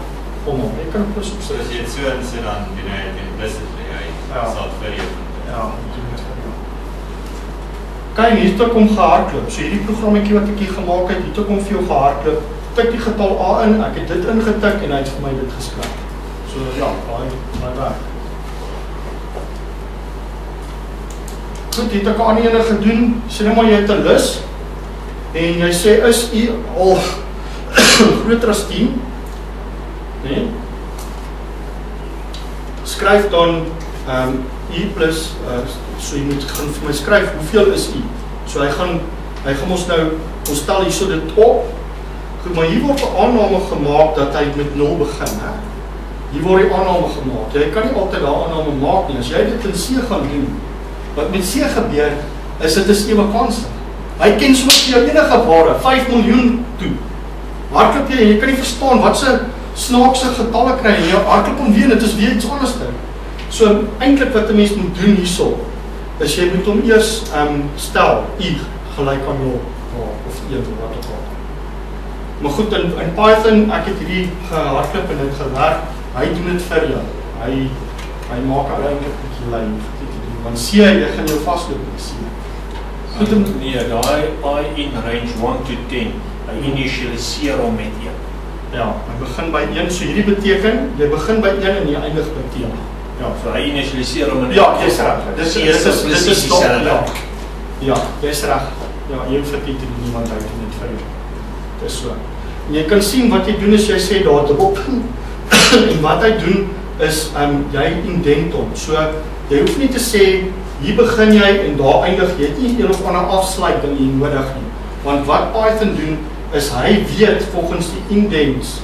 Speaker 1: om hom. Jy kan plus op
Speaker 5: So as jy dit so insit dan kan plus dit vir jou.
Speaker 1: Ja.
Speaker 5: Sal vir jou.
Speaker 1: Ja, doen dit. Kyk, hier het ek hom gehardloop. So hierdie programmetjie wat ek hier gemaak het, het ek hom vir jou gehardloop. Tik die getal A in, ek het dit ingetik en hy het vir my dit geskryf. So ja, daai daai werk. Goed, het ek aan ene gedoen. Sê net maar jy het 'n lus en jy sê is u al groter as 10? Nee. Skryf dan ehm um, u plus uh, so jy moet gaan vir my skryf hoeveel is u? So hy gaan hy gaan ons nou ons stel hierso dit op. Goed, maar hier word 'n aanname gemaak dat hy met 0 begin, hè. Hier word die aanname gemaak. Jy kan nie altyd daai aanname maak nie. As jy dit in C gaan doen, wat met C gebeur, is dit 'n stewe kans. Hy ken sommer jou enige ware 5 miljoen toe. Hardloop jy, jy kan nie verstaan wat se snaakse getalle kry en jy hardloop om weer, dit is weer iets anders ding. So eintlik wat 'n mens moet doen hierso, is jy moet hom eers ehm um, stel u gelyk aan 0 of 1 of wat ook al. Maar goed in in Python, ek het hierdie gehardloop en dit gewerk. Hy doen dit vir jou. Hy hy maak eintlik 'n bietjie lyn dit te doen. Want C, jy gaan jou vasloop met C.
Speaker 6: Goed om nee, daai i in range 1 to 10. Hy initialiseer hom met 1.
Speaker 1: Ja, hy begin by 1. So hierdie beteken jy begin by 1 en jy eindig by 10. Ja,
Speaker 6: So hy initialiseer hom in
Speaker 1: Ja, jy's reg. Dis
Speaker 6: C
Speaker 1: dit is dit
Speaker 6: presies
Speaker 1: is stop.
Speaker 6: dieselfde.
Speaker 1: Ja. Ja, jy's reg. Ja, jy hoef dit nie te doen nie want hy doen dit vir jou. Dis so. En jy kan sien wat jy doen is jy sê daar drop en wat hy doen is um, jy indent hom. So jy hoef nie te sê hier begin jy en daar eindig jy. Jy het nie een of ander afsluiting hier nodig nie. Want wat Python doen is hy weet volgens die indents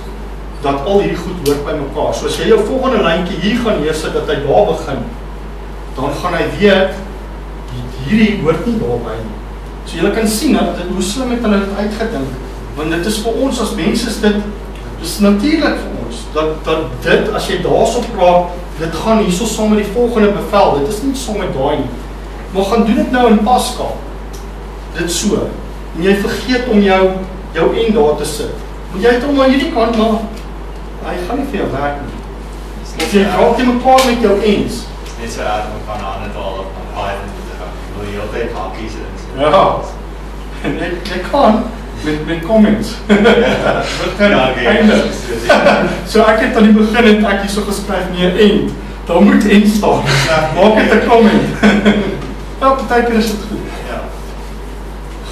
Speaker 1: dat al hierdie goed hoort by mekaar. So as jy jou volgende lyntjie hier gaan neersit dat hy daar begin, dan gaan hy weet hierdie hoort nie daarby nie. So jy kan sien dat dit hoe slim het hulle dit uitgedink. Want dit is vir ons as mense is dit dis natuurlik vir ons dat dat dit as jy daarso praat, dit gaan hierso saam met die volgende bevel. Dit is nie saam met daai nie. Maar gaan doen dit nou in Pascal. Dit so. En jy vergeet om jou jou en daar te sit. Want jy het hom aan hierdie kant maar hy gaan nie vir jou werk nie. Of jy raak jy mekaar met jou ens.
Speaker 5: Net so erg om van aan het al op Python te gaan. Wil jy altyd hakkies in?
Speaker 1: Ja. En ek ek kan met met comments. Begin
Speaker 5: Ja, okay.
Speaker 1: einde. So ek het aan die begin het ek hierso geskryf nee end. Daar moet end staan. Maak dit 'n comment. Ja, partykeer is dit goed.
Speaker 5: Ja.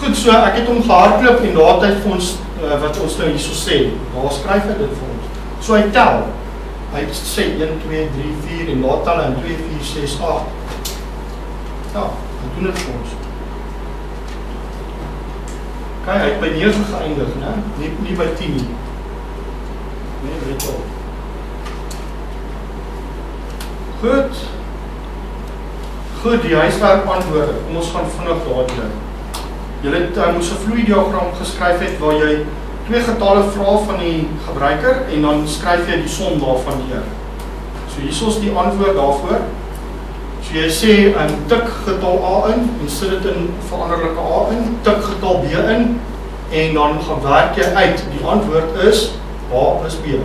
Speaker 1: Goed, so ek het hom gehardloop en daar het hy vir ons uh, wat ons nou hierso sê. Waar skryf hy dit vir ons? So hy tel. Hy sê 1 2 3 4 en daar tel hy in 2 4 6 8. Ja, hy doen dit vir ons. Kyk, hy het by 9 geëindig, né? Nie nie by 10 nie. Nee, weet al. Goed. Goed, die huiswerk antwoorde. Kom ons gaan vinnig daardeur. Jy het uh, moes 'n vloei diagram geskryf het waar jy twee getalle vra van die gebruiker en dan skryf jy die som daarvan neer. So hier is die antwoord daarvoor. So jy sê 'n tik getal A in en sit dit in veranderlike A in, tik getal B in en dan gaan werk jy uit. Die antwoord is A plus B.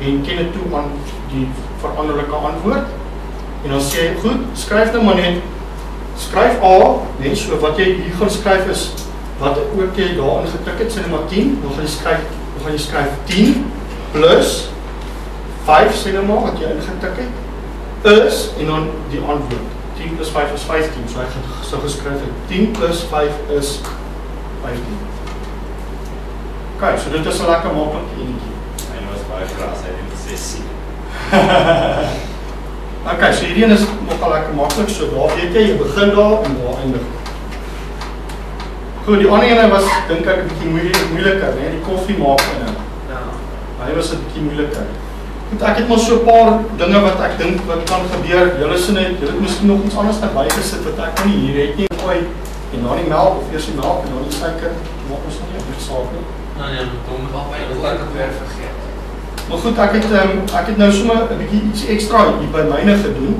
Speaker 1: En ken dit toe aan die veranderlike antwoord. En dan sê jy goed, skryf nou maar net skryf A, net so wat jy hier gaan skryf is wat ook jy daarin getik het, sê net maar 10, dan gaan jy skryf, dan gaan jy skryf 10 plus 5 sê net maar wat jy ingetik het is en dan die antwoord. 10 plus 5 is 15. So hy het so geskryf het 10 plus 5 is 15. Kyk, so dit is 'n lekker maklike enetjie.
Speaker 5: Hy was baie gras, hy het gesê sien.
Speaker 1: Okay, so hierdie een is nogal lekker maklik. So daar weet jy, jy begin daar en daar eindig. Goed, die ander een was dink ek 'n bietjie moeilik moeiliker, né? Die koffie maak in.
Speaker 3: Ja.
Speaker 1: Hy was 'n bietjie moeiliker. Goed, ek het maar so 'n paar dinge wat ek dink wat kan gebeur. Julle sien net, julle het miskien nog iets anders naby gesit wat ek nou nie hier het nie. Gooi en dan die melk of eers die melk en dan die suiker. Maak ons nie eers saak nie.
Speaker 3: Nou
Speaker 2: by
Speaker 3: dat
Speaker 2: die
Speaker 3: ek
Speaker 2: ook weer vergeet.
Speaker 1: Maar goed, ek het um, ek het nou sommer 'n bietjie iets ekstra hier by myne gedoen.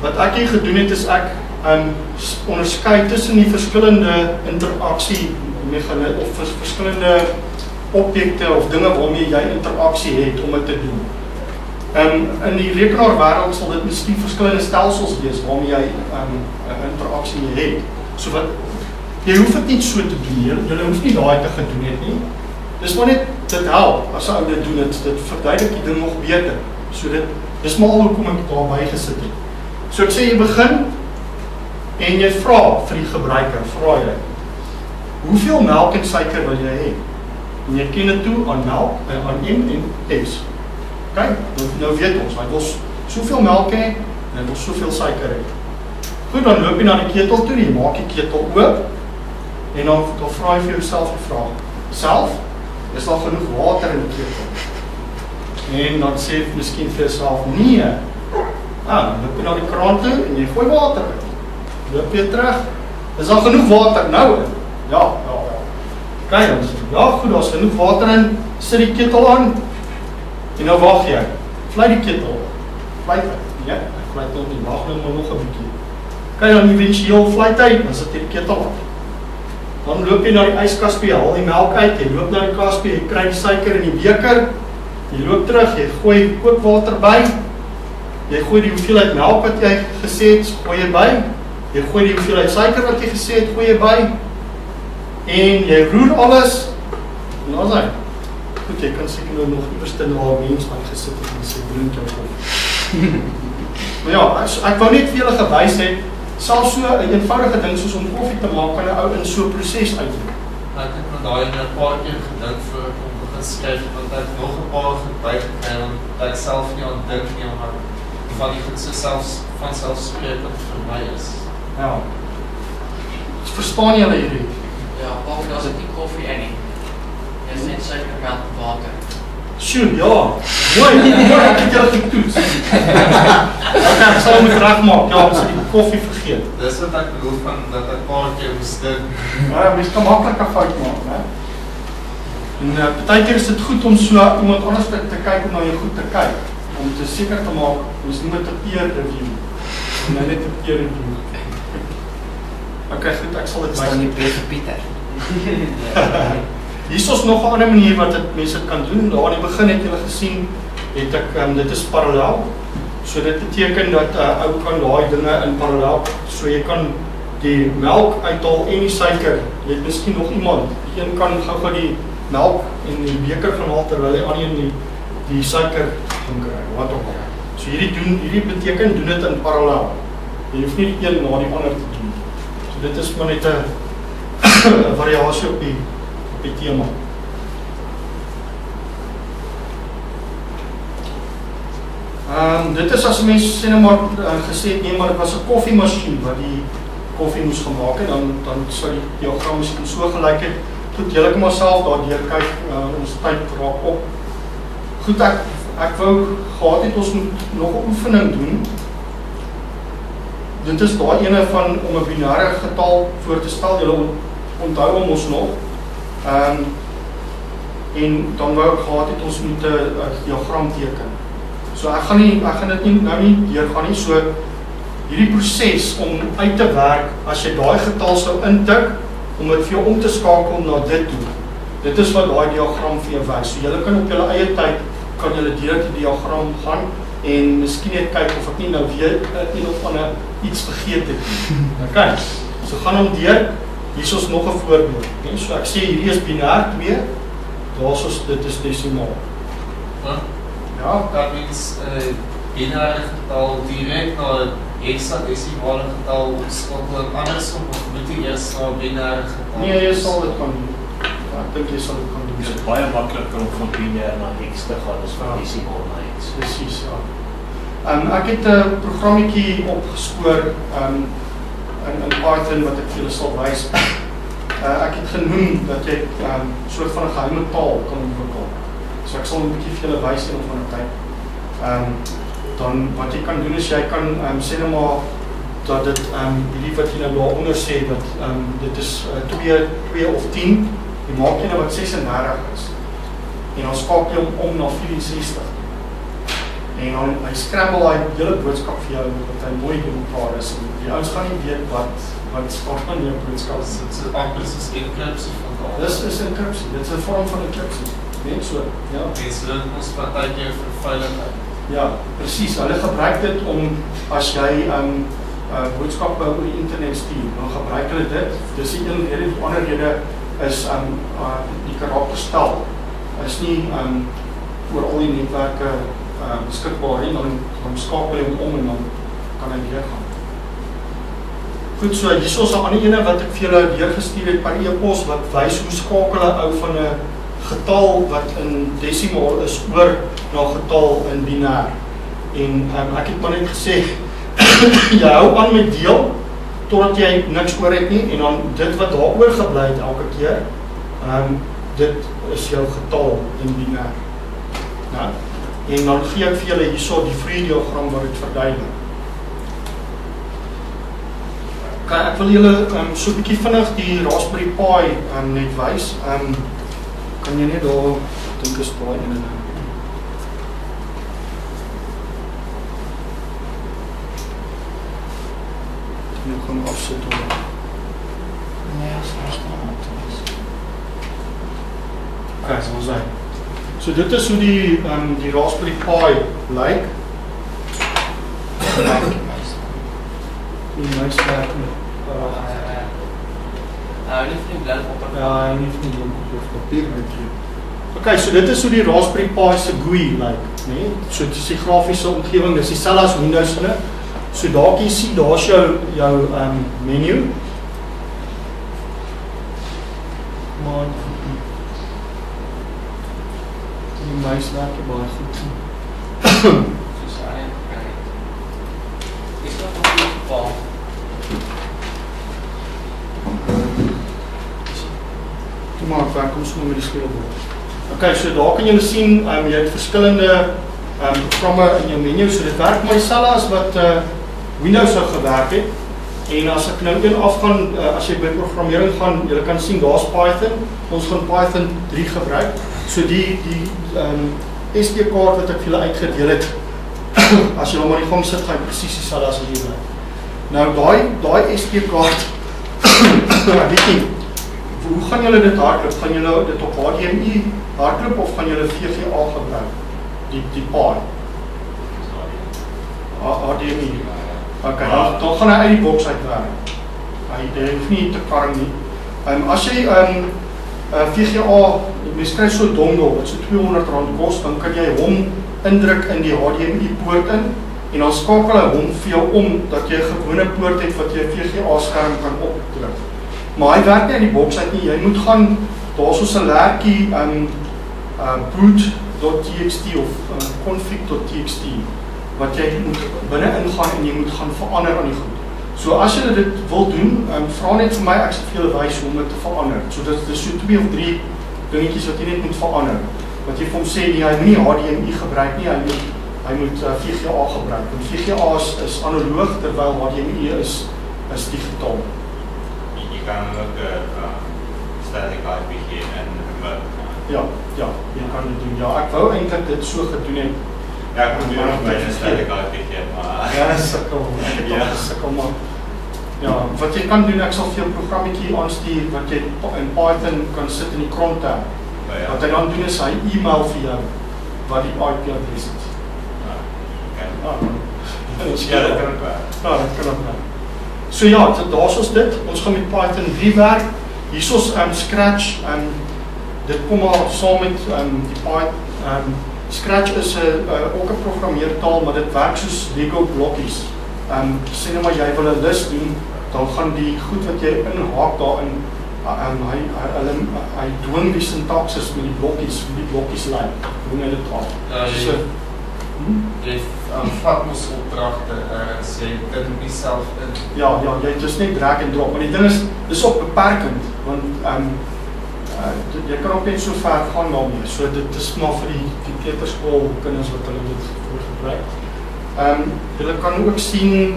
Speaker 1: Wat ek hier gedoen het is ek um onderskei tussen die verskillende interaksie meganismes of vers, verskillende objekte of dinge waarmee jy interaksie het om dit te doen. Um in die rekenaarwêreld sal dit miskien verskillende stelsels wees waarmee jy um 'n interaksie het. So wat jy hoef dit nie so te doen. Jy hoef nie daai te gedoen het nie. Dis maar net dit help as ou dit doen dit dit verduidelik die ding nog beter. So dit dis maar al hoekom ek daarby gesit het. So ek sê jy begin en jy vra vir die gebruiker, vra jy hoeveel melk en suiker wil jy hê? En jy ken dit toe aan melk en aan M en S. OK, nou, nou weet ons, hy wil soveel melk hê en hy wil soveel suiker hê. Goed, dan loop jy na die ketel toe, jy maak die ketel oop en dan dan vra jy vir jouself die vraag: "Self, is daar genoeg water in die ketel?" En dan sê jy miskien vir jouself: "Nee." Ah, dan loop jy na die kraan toe en jy gooi water in. Loop jy terug. Is daar genoeg water nou in? Ja, ja, sê jy, Ja, goed, daar's genoeg water in. Sit die ketel aan. En nou wag jy. Vlei die ketel. Vlei hy. Ja, ek vlei tot die wag nou nog 'n bietjie. Kyk dan éventueel vlei hy, dan sit jy die ketel aan. Dan loop jy na die yskaspie, haal die melk uit, jy loop na die kaspie, jy kry die suiker in die beker. Jy loop terug, jy gooi kookwater by. Jy gooi die hoeveelheid melk wat jy gesê het, gooi jy by. Jy gooi die hoeveelheid suiker wat jy gesê het, gooi jy by. En jy roer alles. En dan sê Goed, jy kan seker nou nog iewers te na mens wat gesit het en sê drink jou koffie. maar ja, ek, ek wou net vir julle gewys het selfs so 'n eenvoudige ding soos om koffie te maak kan 'n ou in so 'n proses uitloop.
Speaker 3: Ek het met daai net 'n paar keer gedink om begin skryf want ek het nog 'n paar gekry want ek self nie aan dink nie maar van die goed so selfs van selfsprekend vir my is.
Speaker 1: Ja. Verstaan julle hierdie?
Speaker 2: Ja, ook daar's dit nie koffie in nie. Dis net suiker, melk en water.
Speaker 1: Sjoe, ja. Mooi, mooi, ek het julle getoets. okay, ek sal moet regmaak. Ja, ons het die koffie vergeet.
Speaker 3: Dis wat ek bedoel van dat ek 'n paar keer moes dink.
Speaker 1: Ja, mens kan maklik 'n fout maak, né? En uh, partykeer is dit goed om so iemand anders te, te kyk om na jou goed te kyk om te seker te maak mens noem dit 'n peer review. En nou net 'n peer review. Okay, goed, ek sal dit wys.
Speaker 2: nie beter vir Pieter.
Speaker 1: Hier is nog 'n ander manier wat dit mense kan doen. Daar aan die begin het julle gesien het ek um, dit is parallel. So dit beteken dat 'n uh, ou kan daai dinge in parallel. So jy kan die melk uithaal en die suiker. Jy het miskien nog iemand. Die een kan gou-gou die melk in die beker gaan haal terwyl die ander een die die suiker gaan kry. Wat ook al. So hierdie doen hierdie beteken doen dit in parallel. Jy hoef nie die een na die ander te doen. Dit is maar net 'n variasie op die op die tema. Ehm um, dit is as mense sê nou maar uh, gesê het nee maar dit was 'n koffiemasjien wat die koffie moes gemaak het dan dan sou die diagram miskien so gelyk het. Goed, julle kan maar self daardeur kyk. Uh, ons tyd raak op. Goed ek ek wou gehad het ons moet nog 'n oefening doen. Dit is daai ene van om 'n binêre getal voor te stel. Julle on- onthou hom ons nog. Ehm um, en dan wou ek gehad het ons moet 'n diagram teken. So ek gaan nie ek gaan dit nie nou nie deurgaan nie. So hierdie proses om uit te werk as jy daai getal sou intik om dit vir jou om te skakel na dit toe. Dit is wat daai diagram vir jou wys. So jy kan op jou eie tyd kan jy deur die diagram gaan en miskien net kyk of ek nie nou weer uh, een of ander iets vergeet het nie. OK. So gaan hom deur. Hier is ons nog 'n voorbeeld. Okay, so ek sê hierdie is binêr 2. Daar's ons dit is desimaal.
Speaker 3: Huh?
Speaker 1: Ja,
Speaker 3: Dat means 'n uh, binêre getal direk na 'n hexadesimale getal omskakel andersom of moet jy eers na 'n binêre getal?
Speaker 1: nee, jy sal dit kan doen. Ja, ek dink jy sal dit kan doen.
Speaker 6: Dit is baie makliker om van binêr na X te gaan as van
Speaker 1: Ja.
Speaker 6: desimaal na.
Speaker 1: Presies, ja. Ehm um, ek het 'n programmetjie opgespoor ehm um, in in Python wat ek vir julle sal wys. Uh, ek het genoem dat jy ehm um, soort van 'n geheime taal kan ontwikkel. So ek sal 'n bietjie vir julle wys een of ander tyd. Ehm dan wat jy kan doen is jy kan ehm um, sê net maar dat dit ehm um, hierdie wat jy nou daaronder sê dat ehm um, dit is uh, 2 2 of 10. Jy maak jy nou wat 36 is. En dan skakel jy hom om na 64. En dan hy scramble daai hele boodskap vir jou wat hy mooi klaar is. En die ouens gaan nie weet wat wat skakel in jou boodskap is.
Speaker 3: Dit is amper soos encryptie van daal.
Speaker 1: Dis is encryptie. Dit is 'n vorm van encryptie. Net so. Ja.
Speaker 3: Mense leer ons partykeer vir veiligheid.
Speaker 1: Ja, presies. Hulle gebruik dit om as jy um uh boodskappe oor die internet stuur, dan gebruik hulle dit. Dis die een rede, die ander rede is um uh die karakterstel is nie um oor al die netwerke uh beskikbaar nie, dan dan skakel jy hom om en dan kan hy weer gaan. Goed, so hier is 'n ander ene wat ek vir julle deurgestuur het per e-pos wat wys hoe skakel 'n ou van 'n getal wat in desimaal is oor na getal in binair. En um, ek het maar net gesê jy hou aan met deel totdat jy niks oor het nie en dan dit wat daaroor gebly het elke keer, ehm um, dit is jou getal in binair. Ja. En dan gee ek vir julle hierso die free diagram wat dit verduidelik. Kan ek wil julle um, so 'n bietjie vinnig die Raspberry Pi um, net wys. Ehm um, kan jy net daar dink is baie in en Nou gaan afsit hom.
Speaker 2: Nee, as ons nou moet.
Speaker 1: Okay, so ons hy. So dit is hoe die um, die Raspberry Pi lyk. Die muis werk nie.
Speaker 2: Nou, nie vir die blad op.
Speaker 1: Ja, hy nie van die donker of
Speaker 4: Papier met jy.
Speaker 1: Okay, so dit is hoe die Raspberry Pi se GUI lyk, né? Nee? So dit is die grafiese omgewing, dis dieselfde as Windows hulle. So daar kan jy sien daar's jou jou um, menu. Maar die muis werk nie baie goed.
Speaker 2: Soos hy. Is dit nog nie geval?
Speaker 1: Toe maar werk ons nou met die speelbord. Okay, so daar kan jy sien, ehm um, jy het verskillende ehm um, programme in jou menu, so dit werk maar dieselfde as wat uh Windows sou gewerk het. En as ek nou een afgaan uh, as jy by programmering gaan, jy kan sien daar's Python. Ons gaan Python 3 gebruik. So die die ehm um, SD kaart wat ek vir julle uitgedeel het. as jy hom maar die gang sit, gaan presies dieselfde as hier bly. Nou daai daai SD kaart weet jy hoe gaan julle dit hardloop? Gaan julle dit op HDMI hardloop of gaan julle VGA gebruik? Die die paai. HDMI. Okay, dan dan gaan hy uit die boks uitwerk. Hy hoef nie te karring nie. Ehm um, as jy ehm um, uh, VGA mens kry so dongle wat so R200 kos, dan kan jy hom indruk in die HDMI poort in en dan skakel hy hom vir jou om dat jy 'n gewone poort het wat jy VGA skerm kan opdruk. Maar hy werk nie in die boks uit nie. Jy moet gaan daar's so 'n lertjie in uh boot.txt of uh, config.txt wat jy moet binne ingaan en jy moet gaan verander aan die. So as jy dit wil doen, um, vra net vir my, ek sal vir julle wys hoe om dit te verander. So dit is so twee of drie dingetjies wat jy net moet verander. Wat jy vir hom sê nee, hy moenie HDMI gebruik nie, hy moet hy moet uh, VGA gebruik. Want VGA is, is analoog terwyl HDMI is is digitaal.
Speaker 5: Je kan ook uh, static IP en remote.
Speaker 1: Ja, ja, jy kan dit doen. Ja, ek wou eintlik dit so gedoen het.
Speaker 5: Ja, ik probeer nog bij een static IP, maar
Speaker 1: Ja, sukkel. Ek
Speaker 5: Ja.
Speaker 1: ja, sukkel. Ja, wat jy kan doen, ek sal vir jou 'n programmetjie aanstuur wat jy in Python kan sit in die crontab.
Speaker 5: maar ja.
Speaker 1: Wat hy dan doen is hy e-mail vir jou wat die IP adres is.
Speaker 5: Oké.
Speaker 1: Ja. Ons
Speaker 5: Ja, dat kan ook wel.
Speaker 1: Ja, dit kan ook wel. So ja, dit- daar's ons dit. Ons gaan met Python 3 werk. Hier's ons um Scratch um dit kom maar saam met um die Python um Scratch is 'n uh, ook 'n programmeertaal, maar dit werk soos Lego blokkies. Um sê net maar jy wil 'n lys doen, dan gaan die goed wat jy inhaak daarin uh, um hy hy hulle hy dwing die sintaksis met die blokkies, hoe die blokkies lyk. Hoe hulle dit aan.
Speaker 3: Ja, jy-
Speaker 1: so hm?
Speaker 3: Jy um, vat mos opdragte uh, sê dit moet nie self in.
Speaker 1: Ja, ja, jy dis net drag en drop, maar die ding is dis ook beperkend want ehm um, uh, jy kan ook net so ver gaan daarmee. So dit is maar vir die die kleuterskool kinders wat hulle dit voor gebruik. Ehm um, julle kan ook sien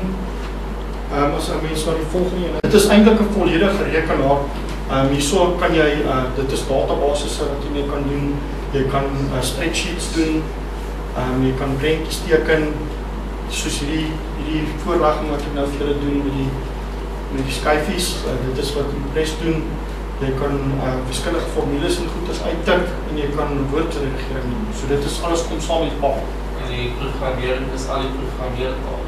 Speaker 1: ehm um, as 'n mens na die volgende een. Dit is eintlik 'n volledige rekenaar. Ehm um, hierso kan jy uh, dit is databasisse wat jy mee kan doen. Jy kan uh, spreadsheets doen. Ehm um, jy kan prentjies teken soos hierdie hierdie voorlegging wat ek nou vir julle doen met die met die skyfies. Uh, dit is wat Impress doen. Jy kan uh, verskillende formules en goeders uittik en jy kan woordredigering doen. So dit is alles kom saam met Paul.
Speaker 3: En die programmering is al die programmeertaal.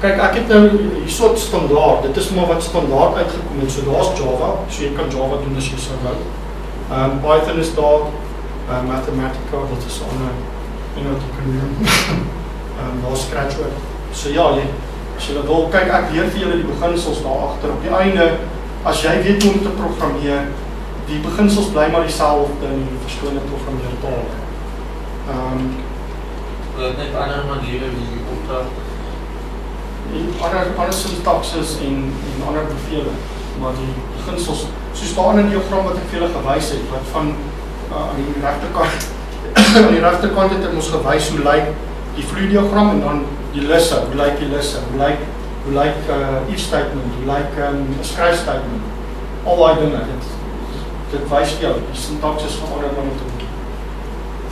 Speaker 1: Kyk, ek het nou hierso standaard. Dit is maar wat standaard uitgekom het. So daar's Java, so jy kan Java doen as jy sou wou. Ehm um, Python is daar, ehm uh, Mathematica, dit is 'n ander en wat jy kan doen. Ehm um, daar's Scratch ook. So ja, jy as jy wil kyk, ek leer vir julle die beginsels daar agter op die einde. As jy weet hoe om te programmeer, die beginsels bly maar dieselfde in die verskillende programmeertale. Ehm um,
Speaker 3: Dit net ander maniere wie jy opdrag.
Speaker 1: en ander ander sintaksis en en ander bevele maar die beginsels so staan in die diagram wat ek vir julle gewys het wat van uh, aan die regterkant aan die regterkant het ek ons gewys hoe lyk die vloeidiagram en dan die lisse hoe lyk die lisse hoe lyk hoe lyk uh, if statement hoe lyk um, 'n skryf statement al daai dinge dit dit wys jou die sintaksis verander dan met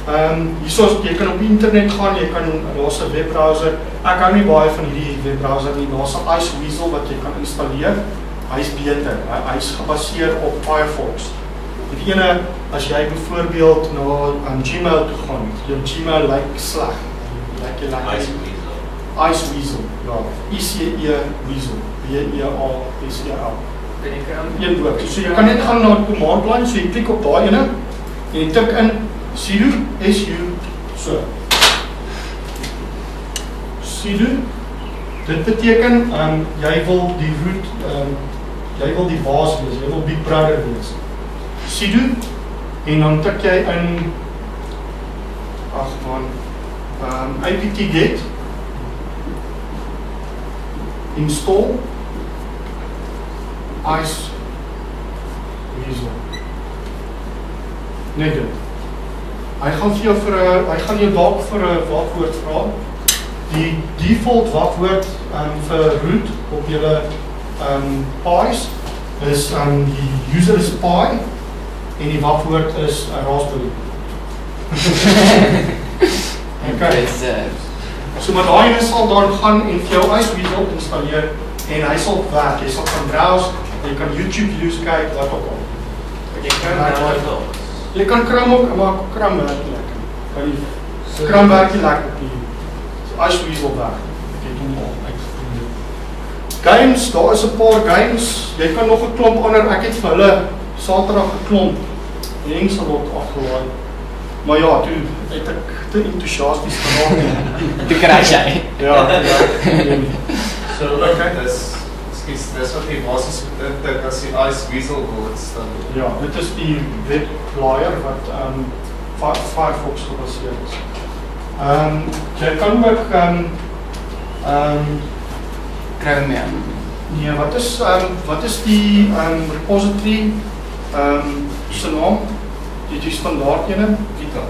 Speaker 1: Ehm um, hierso jy kan op die internet gaan, jy kan daar's 'n webbrowser. Ek hou nie baie van hierdie webbrowser nie. Daar's 'n Iceweasel wat jy kan installeer. Hy's beter. Hy, hy's gebaseer op Firefox. Die ene as jy byvoorbeeld na aan Gmail toe gaan, jou Gmail lyk sleg. Lyk jy lekker.
Speaker 5: Nice weasel.
Speaker 1: Ja, I C E Weasel. B E A S E L.
Speaker 2: Jy kan
Speaker 1: Een woord. So jy kan net gaan na die command line, so jy klik op daai ene en jy tik in sudo su so. Sudo dit beteken ehm um, jy wil die root ehm um, jy wil die baas wees, jy wil big brother wees. Sudo en dan tik jy in ag man ehm um, apt-get install ice weasel. Net dit. Hy gaan vir jou vir 'n hy gaan jou dalk vir 'n wagwoord vra. Die default wagwoord um, vir root op julle um pies is um die user is pie en die wagwoord is 'n raspberry. okay. So maar daai een sal dan gaan en vir jou ice weasel installeer en hy sal werk. Jy sal kan browse, jy kan YouTube video's kyk, wat ook al.
Speaker 2: jy kan nou.
Speaker 1: Jy kan kram ook, maar kram werk nie lekker. Kan jy kram werk nie lekker op die so ice weasel werk. Ek het hom al uitgevind. Games, daar is 'n paar games. Jy kan nog 'n klomp ander. Ek het vir hulle Saterdag geklomp Lancelot afgelaai. Maar ja, toe het ek te entoesiasties geraak.
Speaker 2: Toe crash jy.
Speaker 1: ja, ja. nee.
Speaker 3: So okay, dis skielik dis wat die basis betref as die ice weasel wil staan.
Speaker 1: Ja, dit is die webblaaier wat ehm um, Firefox gebaseer is. Ehm um, jy kan ook ehm um, ehm um,
Speaker 2: Chromium.
Speaker 1: nee, wat is ehm um, wat is die ehm um, repository ehm um, se naam? Die die standaard ene?
Speaker 3: Vita.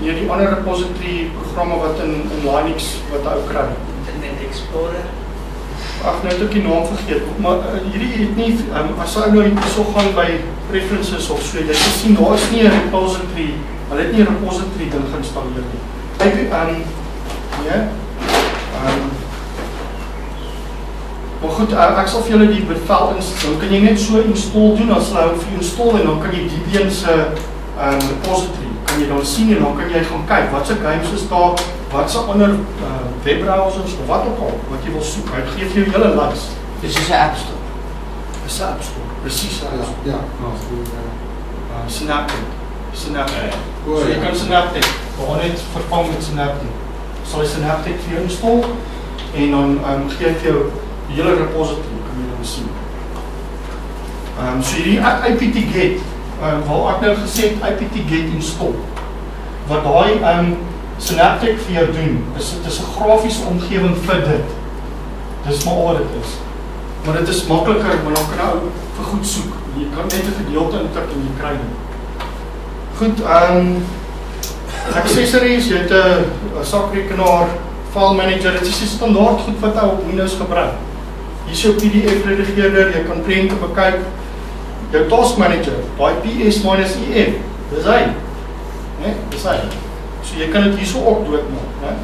Speaker 1: Nee, die ander repository programme wat in in Linux wat ou kry.
Speaker 2: Internet Explorer.
Speaker 1: Ag nou het ek die naam vergeet, maar uh, hierdie het nie um, as jy nou hierso gaan by preferences of so, jy sien daar is nie 'n repository. Hulle het nie 'n repository ding geïnstalleer nie. Kyk um. Ehm um, Maar goed, uh, ek sal vir julle die bevel instel. Dan kan jy net so install doen as jy vir install en dan kan jy Debian se ehm um, repository kan jy dan sien en dan kan jy gaan kyk watse games is daar, watse ander uh, webbrowsers of wat ook al wat jy wil soek. Hy gee vir jou hele lys.
Speaker 2: Dis soos 'n App Store.
Speaker 1: Dis 'n app store. Presies, ja.
Speaker 4: Ja, ja.
Speaker 1: Snapchat. Snapchat.
Speaker 4: O,
Speaker 1: So jy kan Snapchat gewoon net vervang met Snapchat. Sal jy Snapchat vir jou install en dan um, gee hy vir jou die hele repository kan jy dan sien. Ehm um, so hierdie apt-get ehm um, waar ek nou gesê het apt-get install. Wat daai ehm um, Synaptic vir jou doen, is dit is 'n grafiese omgewing vir dit. Dis maar al wat dit is. Maar dit is makliker want dan kan jy ou vir goed soek. Jy kan net 'n gedeelte intik en jy kry dit. Goed, ehm um, accessories, jy het 'n sakrekenaar, file manager, dit is die standaard goed wat jy op Windows gebruik. Hier is jou PDF redigeerder, jy kan prente bekyk. Jou task manager, daai PS-EF, dis hy. Né? Dis hy. So jy kan dit hierso ook doodmaak, né?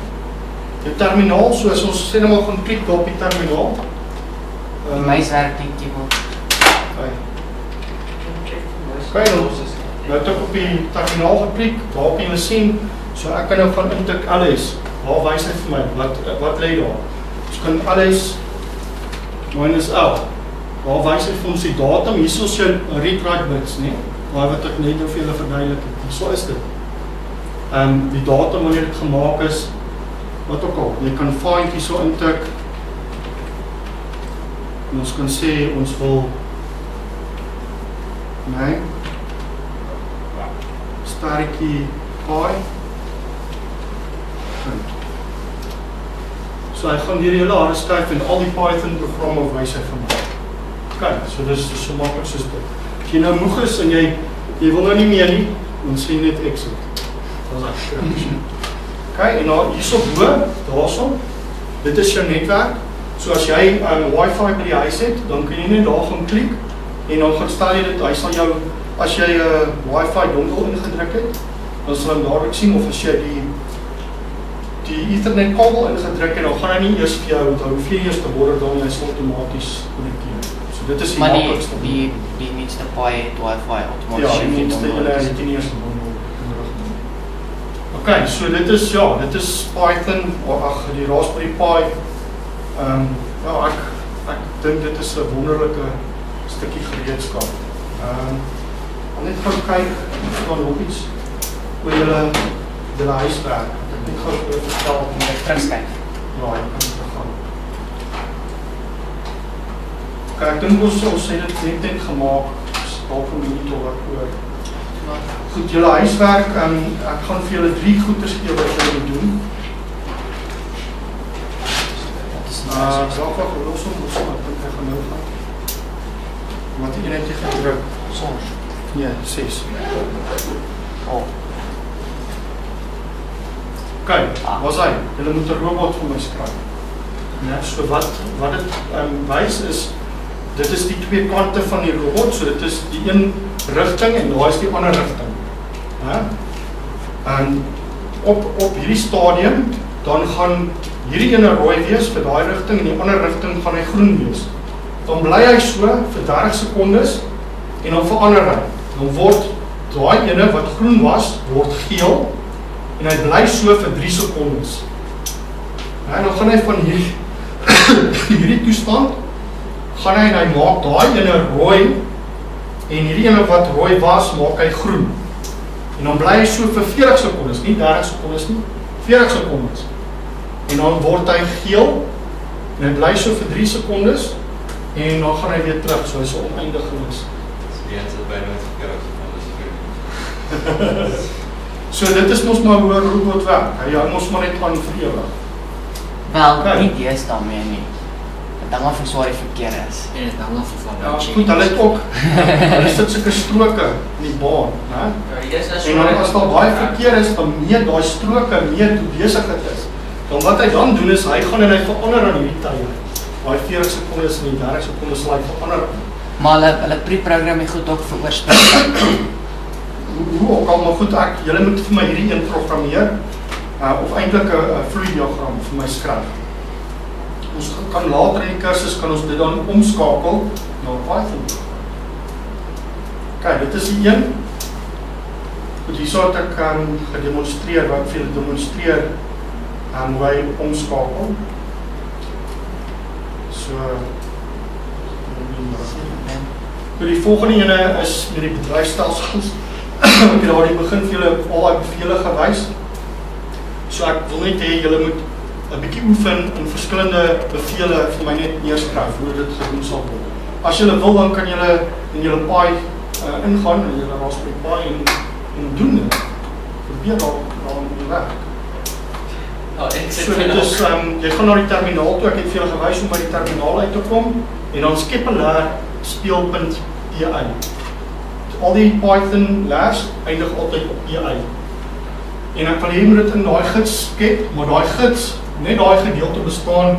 Speaker 1: Jou terminaal, soos ons sê nou maar gaan klik op die terminaal.
Speaker 2: Die muis werk nie keyboard.
Speaker 1: Okay. Kyk nou. Nou het ek op die terminaal geklik, waar kan jy sien? So ek kan nou gaan intik alles. Waar wys hy vir my wat wat lê daar? Ons kan alles minus L. Waar wys hy vir ons die datum? Hier is jou read write bits, né? Waar wat ek net nou vir julle verduidelik het. So is dit. Ehm um, die datum wanneer dit gemaak is, wat ook al. Jy kan find hierso intik. En ons kan sê ons wil nee sterretjie paai. So hy gaan hierdie hele harde skryf en al die Python programme wys hy vir my. Kyk, so dis so maklik soos dit. As jy nou moeg is en jy jy wil nou nie meer nie, dan sê net exit. Dis ek. Kyk, en dan hierso bo, daarso, dit is jou netwerk. So as jy 'n um, Wi-Fi by die huis het, dan kan jy net daar gaan klik en dan gaan stel jy dit, hy sal jou as jy 'n uh, Wi-Fi dongle ingedruk het, dan sal hy dadelik sien of as jy die die Ethernet kabel ingedruk het, dan gaan hy nie eers vir jou onthou jy eers te word dan hy sal outomaties konnekteer. Dit is die
Speaker 2: Maar die
Speaker 1: maklikste.
Speaker 2: die die minste paai het wifi
Speaker 1: ja,
Speaker 2: outomaties
Speaker 1: die minste julle het die eerste dongle nodig. OK, so dit is ja, dit is Python of ag die Raspberry Pi. Ehm um, ja, ek ek dink dit is 'n wonderlike stukkie gereedskap. Ehm um, Om net gou kyk daar nog iets oor julle julle huiswerk. Ek net gou vir vertel
Speaker 2: om dit terugskryf.
Speaker 1: Ja, jy kan ek dink ons ons het dit net net gemaak. Dalk 'n minuut of wat oor. Goed, julle huiswerk, um, ek gaan vir julle drie goeders gee wat julle moet doen. Uh, ek sal gou los om ons wat ek gaan nou gaan. Wat jy net gedruk.
Speaker 2: Soms.
Speaker 1: Ja, 6.
Speaker 2: Oh.
Speaker 1: Kyk, was hy. Hulle moet 'n robot vir my skryf. Net so wat wat dit ehm um, wys is dit is die twee kante van die robot, so dit is die een rigting en daar is die ander rigting. Hè? En op op hierdie stadium dan gaan hierdie ene rooi wees vir daai rigting en die ander rigting gaan hy groen wees. Dan bly hy so vir 30 sekondes en dan verander hy. Dan word daai ene wat groen was, word geel en hy bly so vir 3 sekondes. En dan gaan hy van hier hierdie toestand gaan hy en hy maak daai ene rooi en hierdie ene wat rooi was, maak hy groen. En dan bly hy so vir 40 sekondes, nie 30 sekondes nie, 40 sekondes. En dan word hy geel en hy bly so vir 3 sekondes en dan gaan hy weer terug, so hy's oneindig gewees.
Speaker 5: Die een sit by nooit verkeerd sekondes.
Speaker 1: So dit is mos maar hoe 'n robot werk. Hy hou mos maar net aan vir ewig.
Speaker 2: Wel,
Speaker 1: Okay.
Speaker 2: nie dees daarmee nie. Dan maar vir swaar verkeer is.
Speaker 7: En dit hang af van
Speaker 1: Ja,
Speaker 7: wat
Speaker 1: goed, hulle het ook hulle sit sulke stroke in die baan, né?
Speaker 2: Ja, hier is
Speaker 1: En dan as daar baie verkeer is, dan meet daai stroke meet hoe besig dit is. Dan wat hy dan doen is hy gaan en hy verander aan hierdie tye. Daai 40 sekondes en die 30 sekondes sal hy verander.
Speaker 2: Maar hulle hulle pre-program het goed ook vir oorspronklik.
Speaker 1: Hoe hoe ook al maar goed ek julle moet vir my hierdie een programmeer uh, of eintlik 'n 'n vloei diagram vir my skryf. Ons kan later in die kursus kan ons dit dan omskakel na Python. Kyk, dit is die een. Goed, hierso het ek um, gedemonstreer wat vir julle demonstreer aan hoe hy omskakel. So So die volgende ene is met die bedryfstelsels. ek het daar die begin vir julle al daai bevele gewys. So ek wil net hê julle moet 'n bietjie oefen en verskillende bevele vir my net neerskryf hoe dit gedoen sal word. As julle wil dan kan julle in julle Pi uh, ingaan in julle Raspberry Pi en en doen dit. Probeer daar daar die werk.
Speaker 2: Ja, ek sê
Speaker 1: So dit is um, jy gaan na die terminaal toe. Ek het vir julle gewys hoe om by die terminaal uit te kom en dan skep 'n leer speelpunt PI. Al die Python leers eindig altyd op PI. En ek wil hê jy moet dit in daai gids skep, maar daai gids, net daai gedeelte bestaan,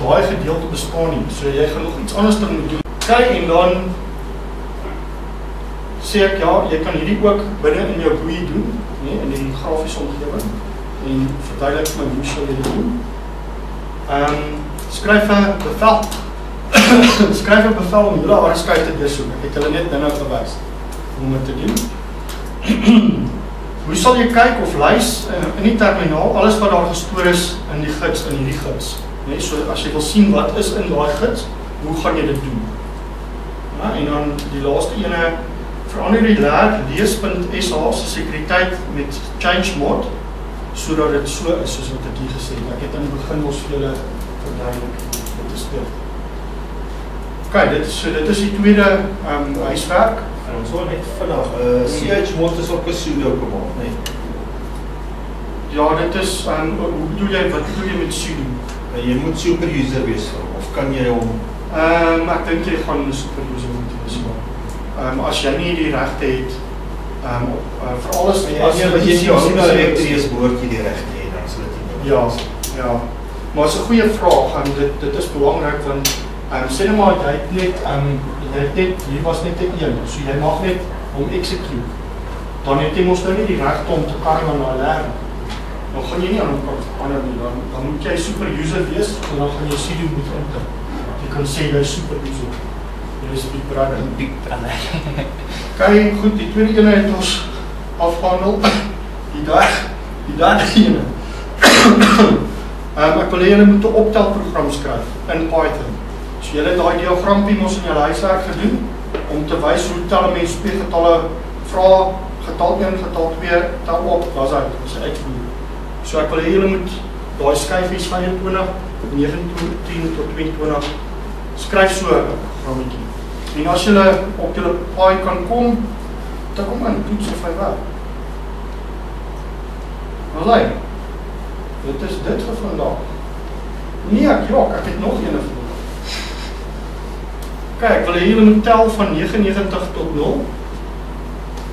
Speaker 1: daai gedeelte bestaan nie. So jy gaan nog iets anders dan moet doen. Kyk en dan sê ek ja, jy kan hierdie ook binne in jou GUI doen, nê, in die grafiese omgewing en verduidelik vir my hoe sou jy dit doen. Ehm um, skryf 'n bevel skryf 'n bevel om julle hardeskyf te deursoek. Ek het julle net nou gewys om dit te doen. hoe sal jy kyk of lys uh, in die terminaal alles wat daar gestoor is in die gids in hierdie gids. Net so as jy wil sien wat is in daai gids, hoe gaan jy dit doen? Ja, en dan die laaste ene verander die leer lees.sh se sekuriteit met change mod sodat dit so is soos wat ek hier gesê het. Ek het aan die begin ons vir julle verduidelik dit is dit. OK, dit so dit is die tweede ehm um, huiswerk.
Speaker 7: En ons wil net vinnig uh chmod is op 'n sudo command, né?
Speaker 1: Ja, dit is ehm um, hoe bedoel jy wat bedoel jy met sudo?
Speaker 7: Uh, jy moet super user wees of kan jy hom
Speaker 1: Ehm um, ek dink jy gaan super user moet wees maar. Ehm um, as jy nie die regte het ehm um, uh, vir alles
Speaker 7: as jy wat jy nie op die directory is behoort jy die regte hê dan sal dit nie.
Speaker 1: Ja, ja. Maar is 'n goeie vraag en dit dit is belangrik want ehm um, sê net maar jy het net ehm um, jy het net hier was net 'n een, so jy mag net hom execute. Dan het jy mos nou nie die regte om te kan aan daai leer. Dan gaan jy nie aan hom kan verander nie. Dan dan moet jy super user wees en dan gaan jy sudo moet intik. Jy kan sê jy is super user. Jy is big brother.
Speaker 2: big brother.
Speaker 1: Kyk, goed, die tweede een het ons afgehandel. Die dag, die derde een. Ehm um, ek wil hê julle moet 'n optelprogram skryf in Python. So julle het daai diagrampie mos in julle huiswerk gedoen om te wys hoe tel 'n mens twee getalle vra getal 1, getal 2, tel op, was hy, dis uitvoer. So ek wil hê julle moet daai skyfies van 21, 19 tot 22 skryf so 'n programmetjie. En as julle op julle paai kan kom, dan kom in toets of hy werk. Allei. Dit is dit vir vandag. Nee, ek jok, ek het nog een vir. Kyk, wil jy julle moet tel van 99 tot 0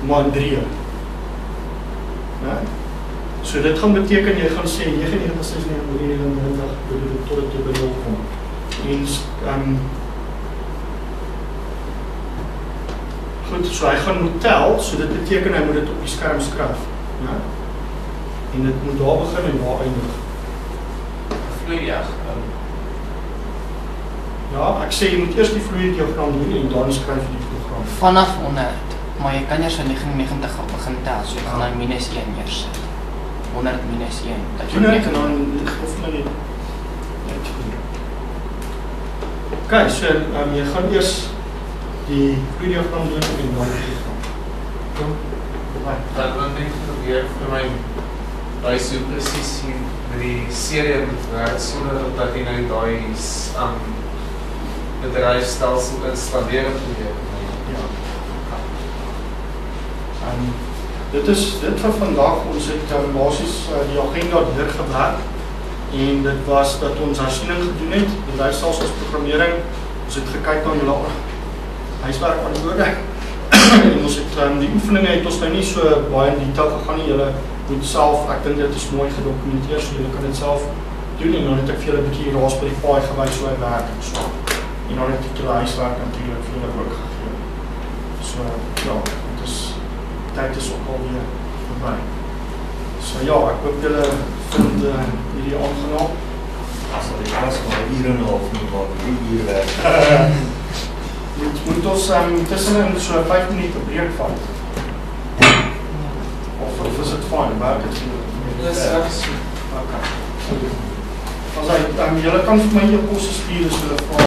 Speaker 1: maar 3. Né? So dit gaan beteken jy gaan sê 99 99 tot dit by 0 kom. En ehm um, Goed, so hy gaan moet tel, so dit beteken hy moet dit op die skerm skryf, né? En dit moet daar begin en daar eindig.
Speaker 2: Vloeidig. Um,
Speaker 1: Ja, ek sê jy moet eers die vloei diagram doen en dan skryf jy die program.
Speaker 2: vanaf 100, maar jy kan eers van 99 af begin tel, so jy gaan dan minus 1 neersit. 100 minus 1. Dat jy net
Speaker 1: en dan of nou net net goed. Okay, so um, jy gaan eers die vloei diagram doen en dan die diagram. Kom.
Speaker 3: Dat wil net probeer vir my daai so presies sien met die serie moet werk sonder dat jy nou daai um bedryfstelsel installeer probeer.
Speaker 1: Ja. Um, dit is dit vir vandag ons het um, basies uh, die agenda deurgewerk en dit was dat ons hersiening gedoen het, bedryfstelsels programmering. Ons het gekyk na julle huiswerk aan die bode. en ons het um, die oefeninge het ons nou nie so baie in detail gegaan nie. Julle moet self, ek dink dit is mooi gedokumenteer, so julle kan dit self doen en dan het ek vir julle 'n bietjie Raspberry Pi gewys hoe hy werk en so. En dan het ek julle huiswerk natuurlik vir julle ook gegee. So ja, dit is tyd is ook al weer verby. So ja, ek hoop julle vind uh, hierdie aangenaam.
Speaker 7: as dit was maar 'n uur en 'n half moet maar 3 uur werk.
Speaker 1: Moet moet ons um, tussenin so 5 minute breek vat. Of of is dit fyn? Werk dit vir julle?
Speaker 3: Dis regs.
Speaker 1: Okay. As hy um, julle kan vir my e-pos stuur as julle vra